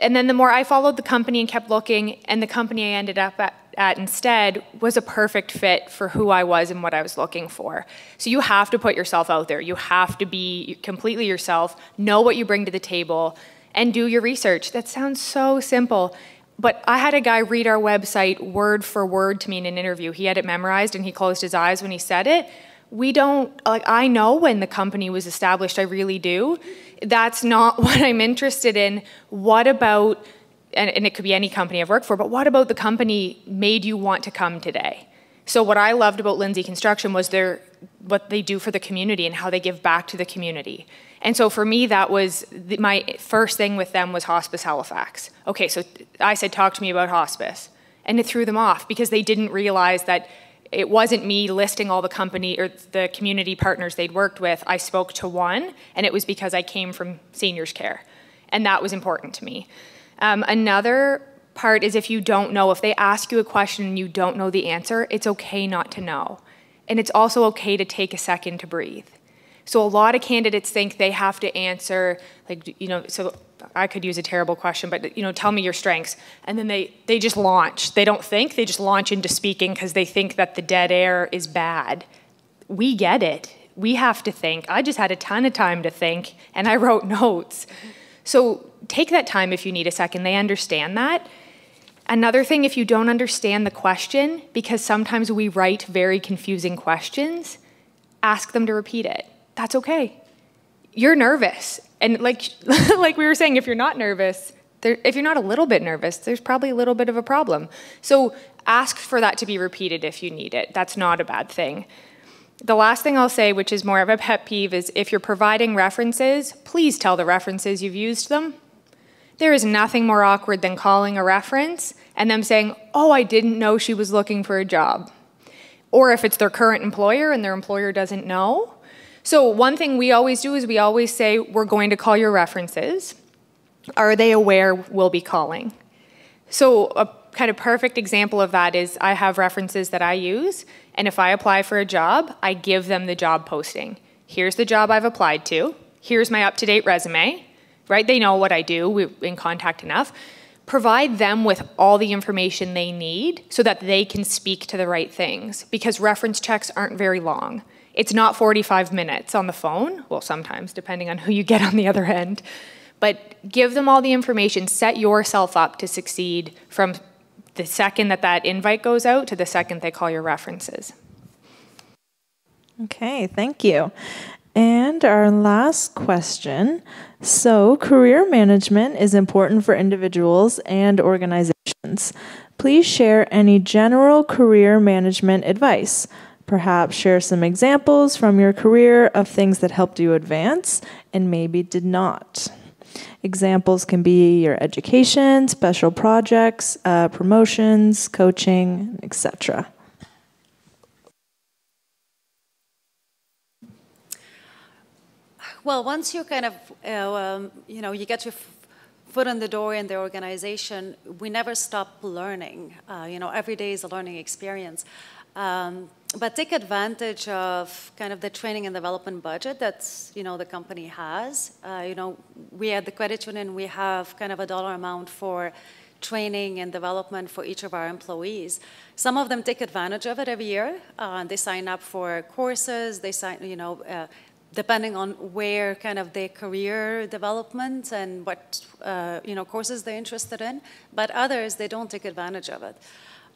and then the more I followed the company and kept looking, and the company I ended up at, at, instead was a perfect fit for who I was and what I was looking for. So you have to put yourself out there. You have to be completely yourself, know what you bring to the table, and do your research. That sounds so simple. But I had a guy read our website word for word to me in an interview. He had it memorized and he closed his eyes when he said it. We don't, like, I know when the company was established, I really do that's not what I'm interested in. What about, and, and it could be any company I've worked for, but what about the company made you want to come today? So what I loved about Lindsay Construction was their what they do for the community and how they give back to the community. And so for me, that was the, my first thing with them was Hospice Halifax. Okay, so I said, talk to me about hospice, and it threw them off because they didn't realize that it wasn't me listing all the company or the community partners they'd worked with. I spoke to one, and it was because I came from seniors care, and that was important to me. Um, another part is if you don't know, if they ask you a question and you don't know the answer, it's okay not to know. And it's also okay to take a second to breathe. So a lot of candidates think they have to answer, like, you know, so I could use a terrible question, but you know, tell me your strengths. And then they, they just launch. They don't think, they just launch into speaking because they think that the dead air is bad. We get it. We have to think. I just had a ton of time to think and I wrote notes. So take that time if you need a second. They understand that. Another thing, if you don't understand the question, because sometimes we write very confusing questions, ask them to repeat it. That's okay. You're nervous and like like we were saying, if you're not nervous, there, if you're not a little bit nervous, there's probably a little bit of a problem. So ask for that to be repeated if you need it. That's not a bad thing. The last thing I'll say, which is more of a pet peeve, is if you're providing references, please tell the references you've used them. There is nothing more awkward than calling a reference and them saying, Oh, I didn't know she was looking for a job. Or if it's their current employer and their employer doesn't know, so one thing we always do is we always say, we're going to call your references. Are they aware we'll be calling? So a kind of perfect example of that is I have references that I use, and if I apply for a job, I give them the job posting. Here's the job I've applied to. Here's my up-to-date resume, right? They know what I do, we're in contact enough. Provide them with all the information they need so that they can speak to the right things because reference checks aren't very long. It's not 45 minutes on the phone, well, sometimes, depending on who you get on the other end. But give them all the information, set yourself up to succeed from the second that that invite goes out to the second they call your references. Okay, thank you. And our last question. So, career management is important for individuals and organizations. Please share any general career management advice. Perhaps share some examples from your career of things that helped you advance and maybe did not. Examples can be your education, special projects, uh, promotions, coaching, etc. Well, once you kind of, uh, um, you know, you get your foot in the door in the organization, we never stop learning. Uh, you know, every day is a learning experience. Um, but take advantage of kind of the training and development budget that's you know the company has. Uh, you know, we at the credit union we have kind of a dollar amount for training and development for each of our employees. Some of them take advantage of it every year. Uh, they sign up for courses. They sign, you know, uh, depending on where kind of their career development and what uh, you know courses they're interested in. But others, they don't take advantage of it.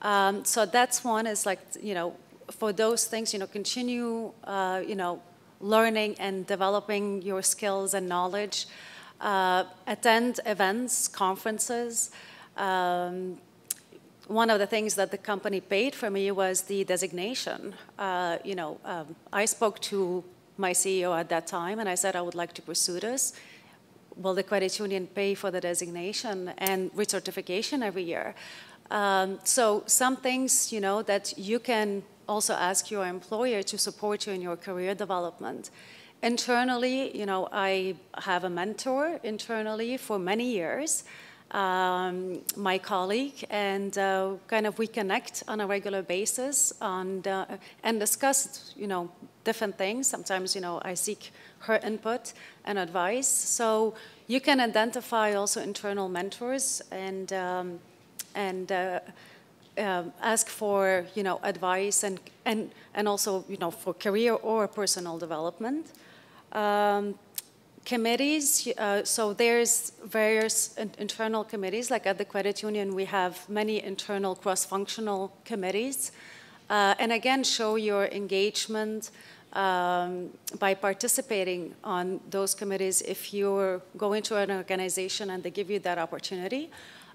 Um, so that's one is like you know for those things, you know, continue uh, you know learning and developing your skills and knowledge. Uh, attend events, conferences. Um, one of the things that the company paid for me was the designation. Uh, you know, um, I spoke to my CEO at that time, and I said I would like to pursue this. Will the credit union pay for the designation and recertification every year? Um, so some things, you know, that you can also ask your employer to support you in your career development. Internally, you know, I have a mentor internally for many years um, my colleague, and uh, kind of we connect on a regular basis and, uh, and discuss, you know, different things. Sometimes, you know, I seek her input and advice. So you can identify also internal mentors and, um, and uh, um, ask for, you know, advice and, and, and also, you know, for career or personal development. Um, committees, uh, so there's various in internal committees, like at the credit union, we have many internal cross-functional committees. Uh, and again, show your engagement um, by participating on those committees if you're going to an organization and they give you that opportunity.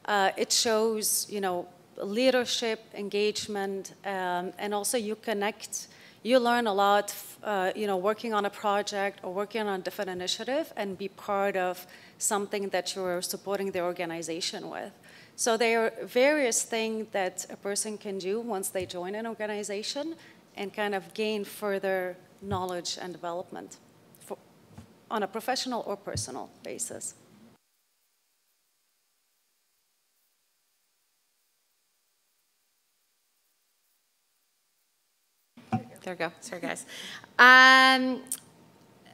Uh, it shows, you know, leadership, engagement, um, and also you connect you learn a lot, uh, you know, working on a project or working on a different initiative and be part of something that you're supporting the organization with. So there are various things that a person can do once they join an organization and kind of gain further knowledge and development for, on a professional or personal basis. There we go. Sorry, guys. Um,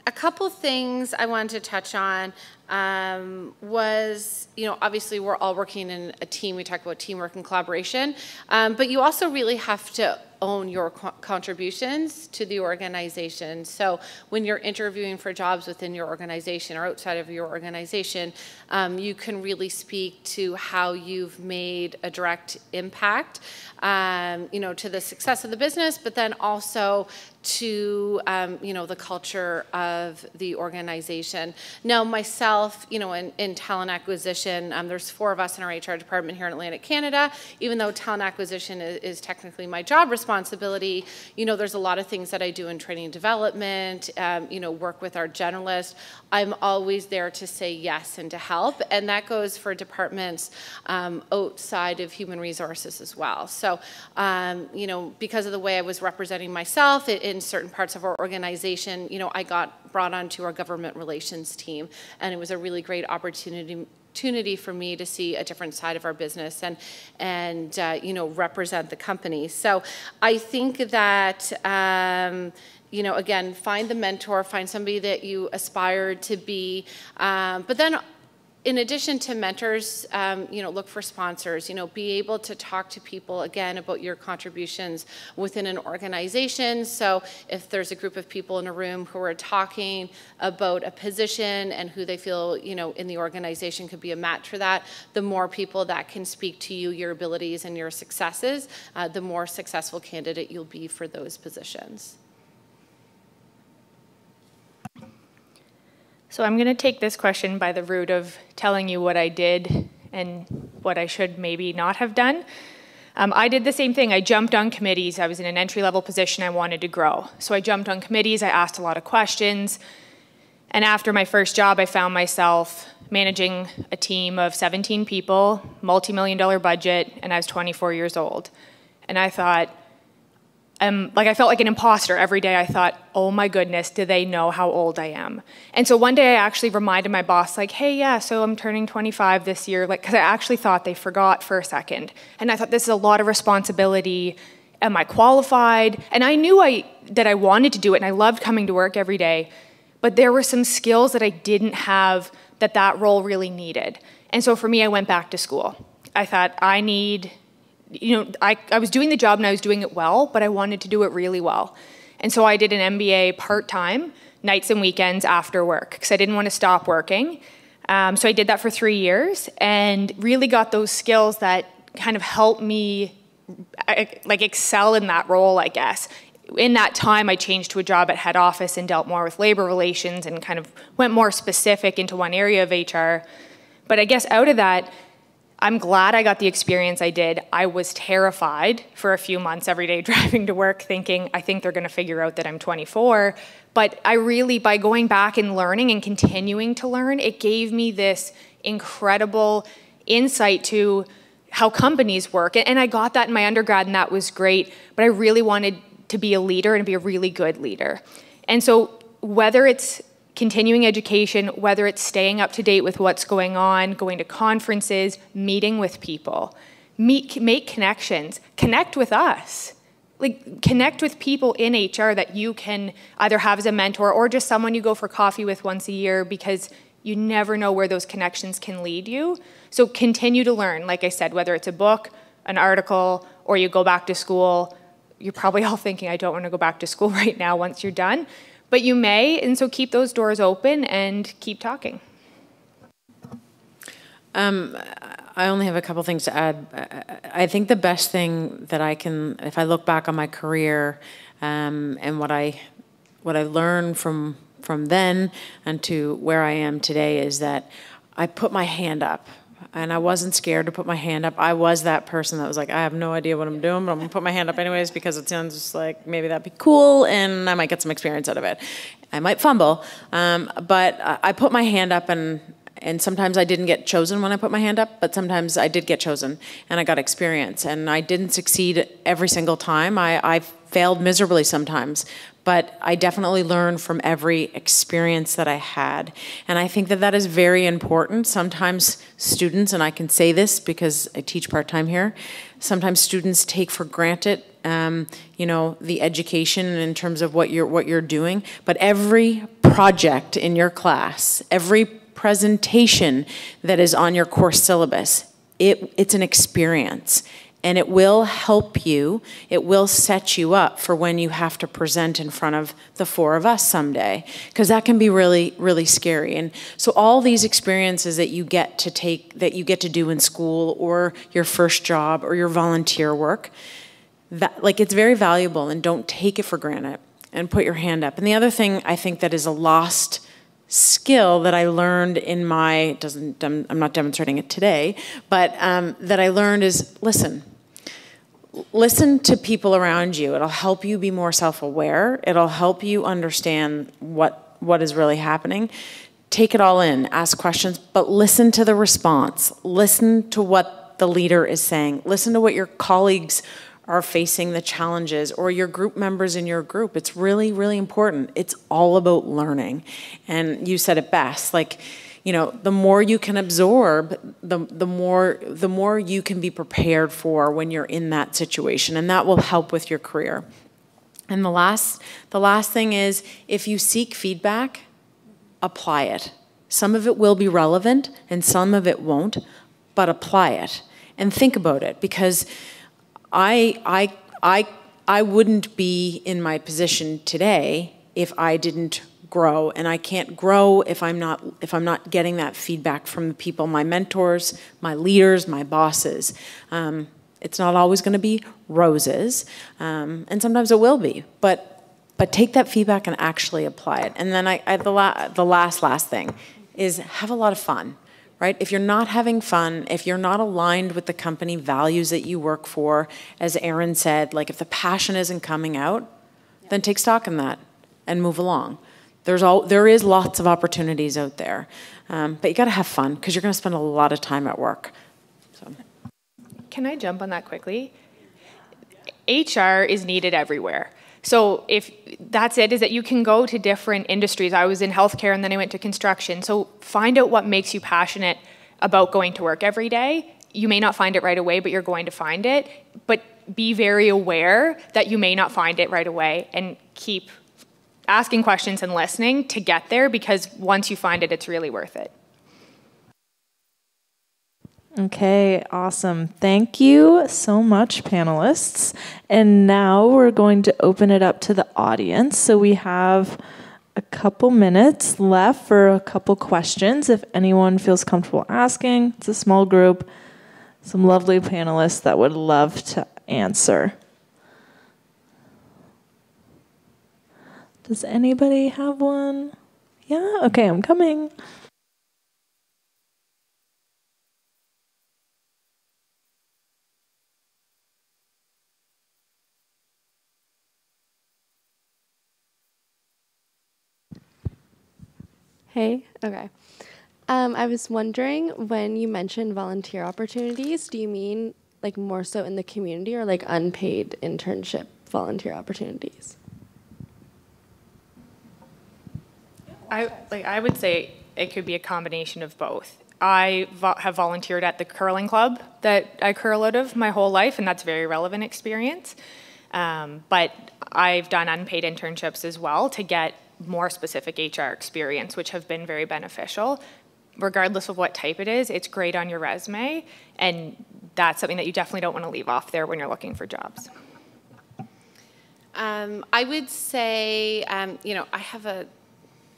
a couple things I wanted to touch on um, was, you know, obviously we're all working in a team. We talk about teamwork and collaboration, um, but you also really have to own your co contributions to the organization. So when you're interviewing for jobs within your organization or outside of your organization, um, you can really speak to how you've made a direct impact, um, you know, to the success of the business, but then also to um, you know the culture of the organization. Now myself, you know, in, in talent acquisition, um, there's four of us in our HR department here in Atlantic Canada. Even though talent acquisition is, is, technically my job responsibility, you know, there's a lot of things that I do in training and development. Um, you know, work with our generalist. I'm always there to say yes and to help, and that goes for departments um, outside of human resources as well. So, um, you know, because of the way I was representing myself. It, in certain parts of our organization, you know, I got brought onto our government relations team, and it was a really great opportunity opportunity for me to see a different side of our business and and uh, you know represent the company. So I think that. Um, you know, again, find the mentor, find somebody that you aspire to be, um, but then in addition to mentors, um, you know, look for sponsors. You know, be able to talk to people again about your contributions within an organization. So if there's a group of people in a room who are talking about a position and who they feel, you know, in the organization could be a match for that, the more people that can speak to you, your abilities and your successes, uh, the more successful candidate you'll be for those positions. So I'm going to take this question by the root of telling you what I did and what I should maybe not have done. Um, I did the same thing. I jumped on committees. I was in an entry level position. I wanted to grow. So I jumped on committees. I asked a lot of questions. And after my first job, I found myself managing a team of 17 people, multi million dollar budget, and I was 24 years old. And I thought, um, like I felt like an imposter every day. I thought, oh my goodness, do they know how old I am? And so one day I actually reminded my boss, like, hey, yeah, so I'm turning 25 this year, like, because I actually thought they forgot for a second, and I thought this is a lot of responsibility. Am I qualified? And I knew I that I wanted to do it, and I loved coming to work every day, but there were some skills that I didn't have that that role really needed. And so for me, I went back to school. I thought, I need, you know, I, I was doing the job and I was doing it well, but I wanted to do it really well. And so I did an MBA part time, nights and weekends after work, because I didn't want to stop working. Um, so I did that for three years and really got those skills that kind of helped me like excel in that role, I guess. In that time, I changed to a job at head office and dealt more with labor relations and kind of went more specific into one area of HR. But I guess out of that, I'm glad I got the experience I did. I was terrified for a few months every day driving to work, thinking, I think they're going to figure out that I'm 24. But I really, by going back and learning and continuing to learn, it gave me this incredible insight to how companies work. And I got that in my undergrad, and that was great. But I really wanted to be a leader and be a really good leader. And so, whether it's continuing education, whether it's staying up to date with what's going on, going to conferences, meeting with people, meet, make connections, connect with us. Like, connect with people in HR that you can either have as a mentor or just someone you go for coffee with once a year because you never know where those connections can lead you. So, continue to learn, like I said, whether it's a book, an article, or you go back to school. You're probably all thinking, I don't want to go back to school right now once you're done. But you may, and so keep those doors open and keep talking. Um, I only have a couple things to add. I think the best thing that I can, if I look back on my career um, and what I what I learned from from then and to where I am today, is that I put my hand up and I wasn't scared to put my hand up. I was that person that was like, I have no idea what I'm doing, but I'm gonna put my hand up anyways because it sounds like maybe that'd be cool and I might get some experience out of it. I might fumble, um, but I put my hand up and and sometimes I didn't get chosen when I put my hand up, but sometimes I did get chosen and I got experience. And I didn't succeed every single time. I, I failed miserably sometimes, but I definitely learned from every experience that I had. And I think that that is very important. Sometimes students, and I can say this because I teach part time here, sometimes students take for granted. Um, you know the education in terms of what you're what you're doing, but every project in your class, every presentation that is on your course syllabus, it, it's an experience and it will help you. It will set you up for when you have to present in front of the four of us someday, because that can be really, really scary. And so, all these experiences that you get to take, that you get to do in school, or your first job, or your volunteer work, that like it's very valuable. And don't take it for granted. And put your hand up. And the other thing I think that is a lost skill that I learned in my doesn't I'm not demonstrating it today, but um, that I learned is listen. Listen to people around you. It'll help you be more self-aware. It'll help you understand what what is really happening. Take it all in, ask questions, but listen to the response. Listen to what the leader is saying. Listen to what your colleagues are facing the challenges or your group members in your group. It's really, really important. It's all about learning. And you said it best, like, you know, the more you can absorb, the, the more the more you can be prepared for when you're in that situation. And that will help with your career. And the last the last thing is if you seek feedback, apply it. Some of it will be relevant and some of it won't, but apply it. And think about it because I, I, I, I wouldn't be in my position today if I didn't grow and I can't grow if I'm not if I'm not getting that feedback from the people my mentors my leaders my bosses um, it's not always going to be roses um, and sometimes it will be but but take that feedback and actually apply it and then I, I the, la- the last last thing is have a lot of fun right? If you're not having fun, if you're not aligned with the company values that you work for, as Erin said, like if the passion isn't coming out, then take stock in that and move along. There's all there is lots of opportunities out there, um, but you got to have fun because you're going to spend a lot of time at work. So. Can I jump on that quickly? HR is needed everywhere. So if that's it, is that you can go to different industries. I was in healthcare and then I went to construction. So find out what makes you passionate about going to work every day. You may not find it right away, but you're going to find it. But be very aware that you may not find it right away and keep asking questions and listening to get there because once you find it, it's really worth it. Okay, awesome. Thank you so much, panelists. And now we're going to open it up to the audience. So we have a couple minutes left for a couple questions if anyone feels comfortable asking. It's a small group, some lovely panelists that would love to answer. Does anybody have one? Yeah? Okay, I'm coming. Hey, okay. Um, I was wondering when you mentioned volunteer opportunities, do you mean like more so in the community or like unpaid internship volunteer opportunities? I like I would say it could be a combination of both. I vo- have volunteered at the curling club that I curl out of my whole life, and that's a very relevant experience. Um, but I've done unpaid internships as well to get more specific HR experience, which have been very beneficial. Regardless of what type it is, it's great on your resume, and that's something that you definitely don't want to leave off there when you're looking for jobs. Um, I would say, um, you know, I have a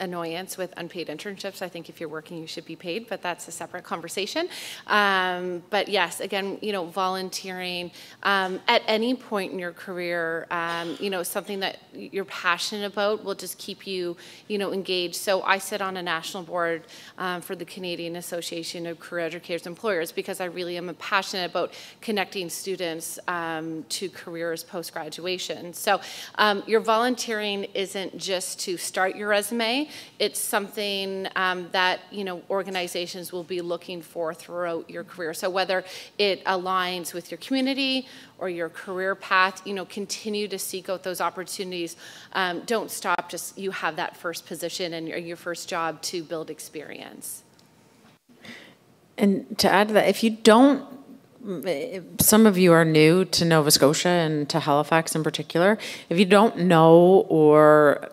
annoyance with unpaid internships. I think if you're working, you should be paid, but that's a separate conversation. Um, but yes, again, you know, volunteering um, at any point in your career, um, you know, something that you're passionate about will just keep you, you know, engaged. So I sit on a national board um, for the Canadian Association of Career Educators Employers because I really am passionate about connecting students um, to careers post graduation. So um, your volunteering isn't just to start your resume it's something um, that you know organizations will be looking for throughout your career. So whether it aligns with your community or your career path, you know, continue to seek out those opportunities. Um, don't stop. Just you have that first position and your, your first job to build experience. And to add to that, if you don't some of you are new to Nova Scotia and to Halifax in particular. If you don't know or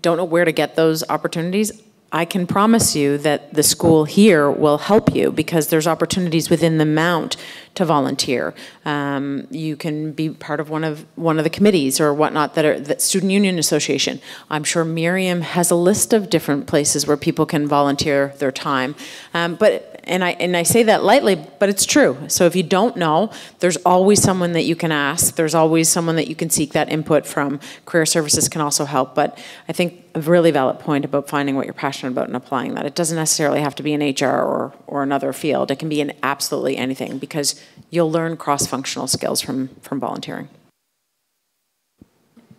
don't know where to get those opportunities, I can promise you that the school here will help you because there's opportunities within the Mount to volunteer. Um, you can be part of one of one of the committees or whatnot that are the Student Union Association. I'm sure Miriam has a list of different places where people can volunteer their time. Um, but and I and I say that lightly, but it's true. So if you don't know, there's always someone that you can ask. There's always someone that you can seek that input from. Career services can also help. But I think a really valid point about finding what you're passionate about and applying that. It doesn't necessarily have to be in HR or or another field. It can be in absolutely anything because you'll learn cross-functional skills from from volunteering.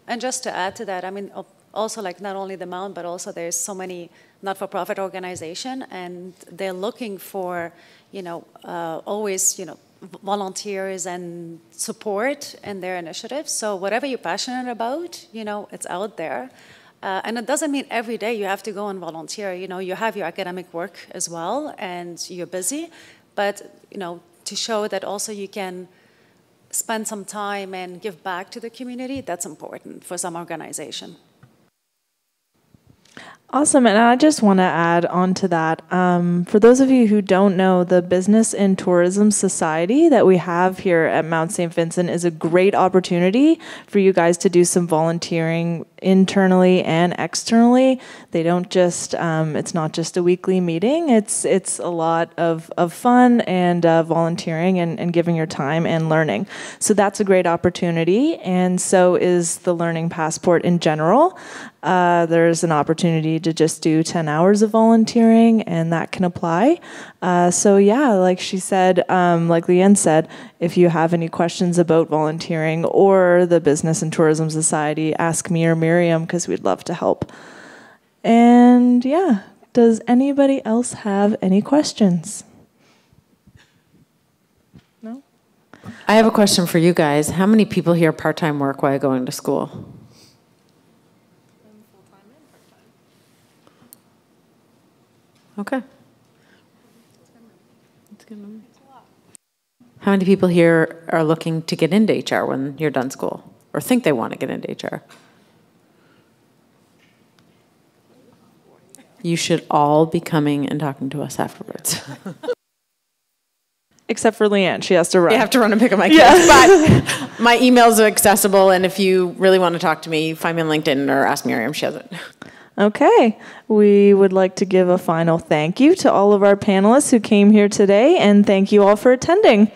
And just to add to that, I mean, also like not only the Mount, but also there's so many not-for-profit organization, and they're looking for, you know, uh, always, you know, volunteers and support in their initiatives. So whatever you're passionate about, you know, it's out there. Uh, and it doesn't mean every day you have to go and volunteer. You know, you have your academic work as well, and you're busy. But you know, to show that also you can spend some time and give back to the community, that's important for some organization. Awesome. And I just want to add on to that. Um, for those of you who don't know, the Business and Tourism Society that we have here at Mount St. Vincent is a great opportunity for you guys to do some volunteering internally and externally. They don't just, um, it's not just a weekly meeting, it's, it's a lot of, of fun and uh, volunteering and, and giving your time and learning. So that's a great opportunity. And so is the Learning Passport in general. Uh, there's an opportunity to just do 10 hours of volunteering, and that can apply. Uh, so, yeah, like she said, um, like Leigh Anne said, if you have any questions about volunteering or the Business and Tourism Society, ask me or Miriam because we'd love to help. And yeah, does anybody else have any questions? No? I have a question for you guys. How many people here part time work while going to school? Okay. How many people here are looking to get into HR when you're done school or think they want to get into HR? You should all be coming and talking to us afterwards. Except for Leigh Anne, she has to run. I have to run and pick up my kids. But my emails are accessible, and if you really want to talk to me, find me on LinkedIn or ask Miriam. She has it. Okay, we would like to give a final thank you to all of our panelists who came here today, and thank you all for attending.